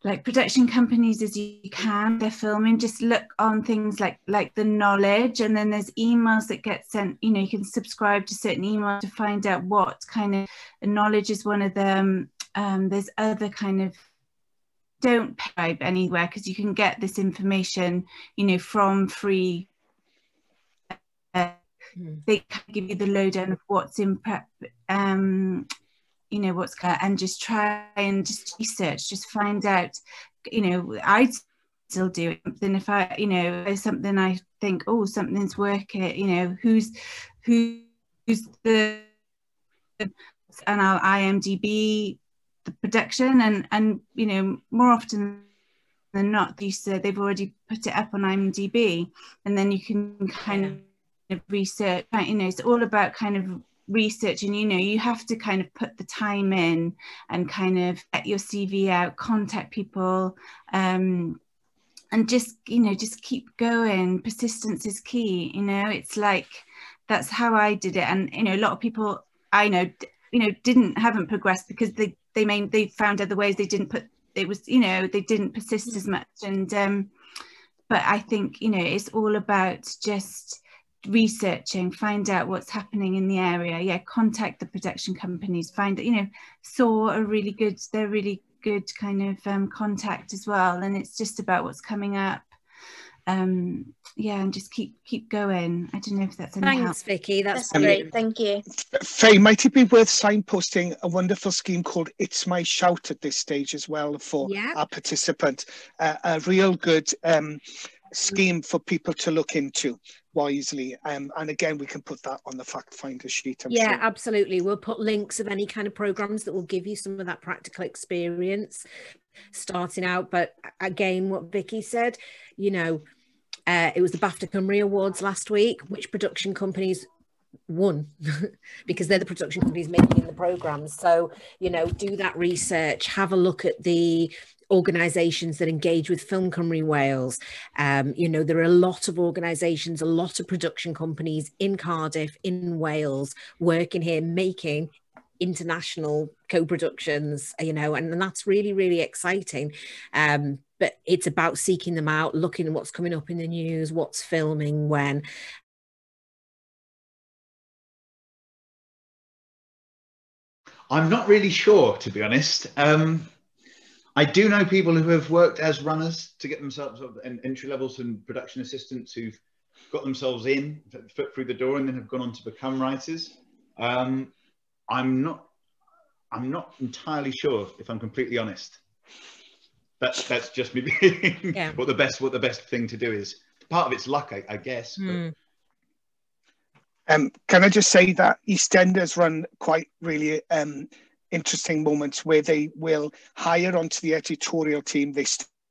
like production companies as you can they're filming just look on things like like the knowledge and then there's emails that get sent you know you can subscribe to certain emails to find out what kind of knowledge is one of them um, there's other kind of don't pay anywhere because you can get this information you know from free uh, mm. they can give you the lowdown of what's in prep um, you know what's going and just try and just research just find out you know i'd still do something if i you know there's something i think oh something's working you know who's who's the and i'll imdb the production and and you know more often than not these uh, they've already put it up on imdb and then you can kind of research you know it's all about kind of research and you know you have to kind of put the time in and kind of get your cv out contact people um, and just you know just keep going. Persistence is key you know it's like that's how i did it. And you know a lot of people i know you know didn't haven't progressed because they they main they found other ways. They didn't put it was you know they didn't persist as much. And um but i think you know it's all about just researching, find out what's happening in the area. Yeah, contact the production companies, find that, you know, SAW a really good, they're really good kind of um, contact as well. And it's just about what's coming up. Um, yeah, and just keep keep going. I don't know if that's any
Thanks,
help.
Vicky. That's,
that's great. Thank you.
Faye, might it be worth signposting a wonderful scheme called It's My Shout at this stage as well for yeah. our participant? Uh, a real good um, scheme for people to look into wisely. Um, and again we can put that on the fact finder sheet I'm
yeah
sure.
absolutely. We'll put links of any kind of programs that will give you some of that practical experience starting out. But again what Vicky said you know uh, it was the BAFTA Cymru Awards last week. Which production companies won? Because they're the production companies making the programs. So you know do that research have a look at the organisations that engage with Ffilm Cymru Wales. Um, you know, there are a lot of organisations, a lot of production companies in Cardiff, in Wales, working here, making international co-productions you know and, and that's really really exciting um but it's about seeking them out looking at what's coming up in the news what's filming when
I'm not really sure, to be honest. Um, I do know people who have worked as runners to get themselves sort of entry levels and production assistants who've got themselves in, foot through the door, and then have gone on to become writers. Um, I'm not. I'm not entirely sure, if I'm completely honest. That's that's just me being yeah. what the best what the best thing to do is. Part of it's luck, I, I guess. Mm.
Um, can I just say that EastEnders run quite really um, interesting moments where they will hire onto the editorial team. They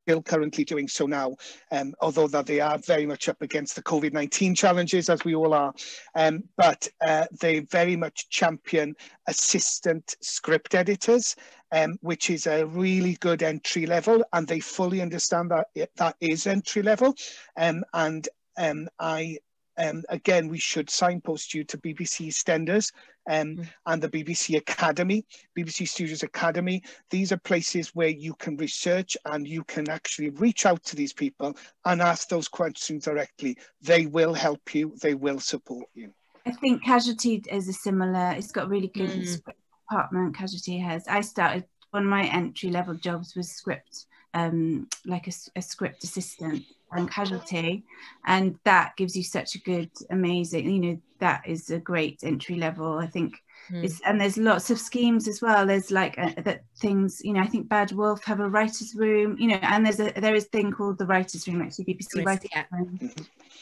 still currently doing so now, um, although that they are very much up against the COVID-19 challenges, as we all are. Um, but uh, they very much champion assistant script editors, um, which is a really good entry level, and they fully understand that it, that is entry level. Um, and um, I um, again, we should signpost you to BBC EastEnders um, mm. and the BBC Academy, BBC Studios Academy. These are places where you can research and you can actually reach out to these people and ask those questions directly. They will help you, they will support you.
I think Casualty is a similar, it's got really good mm. department, Casualty has. I started, one of my entry level jobs was script, um, like a, a script assistant and casualty and that gives you such a good amazing you know that is a great entry level i think mm. it's and there's lots of schemes as well there's like a, uh, that things you know i think bad wolf have a writers room you know and there's a there is a thing called the writers room actually bbc writers yeah. room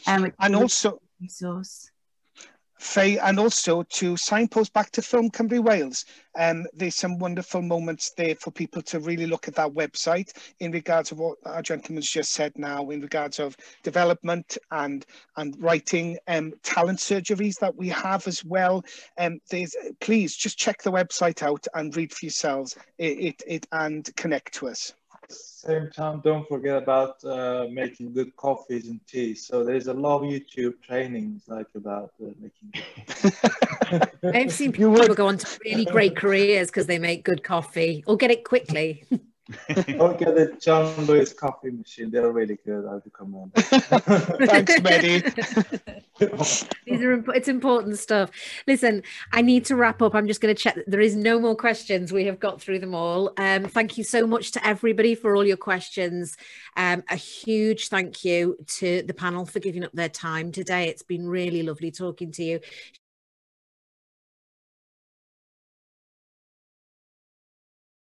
um, and also resource Faye, and also to signpost back to Ffilm Cymru Wales. Um, there's some wonderful moments there for people to really look at that website in regards of what our gentleman's just said now, in regards of development and and writing, um, talent surgeries that we have as well. Um, there's please just check the website out and read for yourselves it, it, it and connect to us
same time, don't forget about uh, making good coffees and teas. So there's a lot of YouTube trainings like about uh, making.
I've seen people go on to really great careers because they make good coffee or get it quickly.
Don't get the John Lewis coffee machine. They're really good. I recommend.
Thanks, Mehdi.
These are it's important stuff. Listen, I need to wrap up. I'm just going to check. There is no more questions. We have got through them all. Um, thank you so much to everybody for all your questions. Um, a huge thank you to the panel for giving up their time today. It's been really lovely talking to you,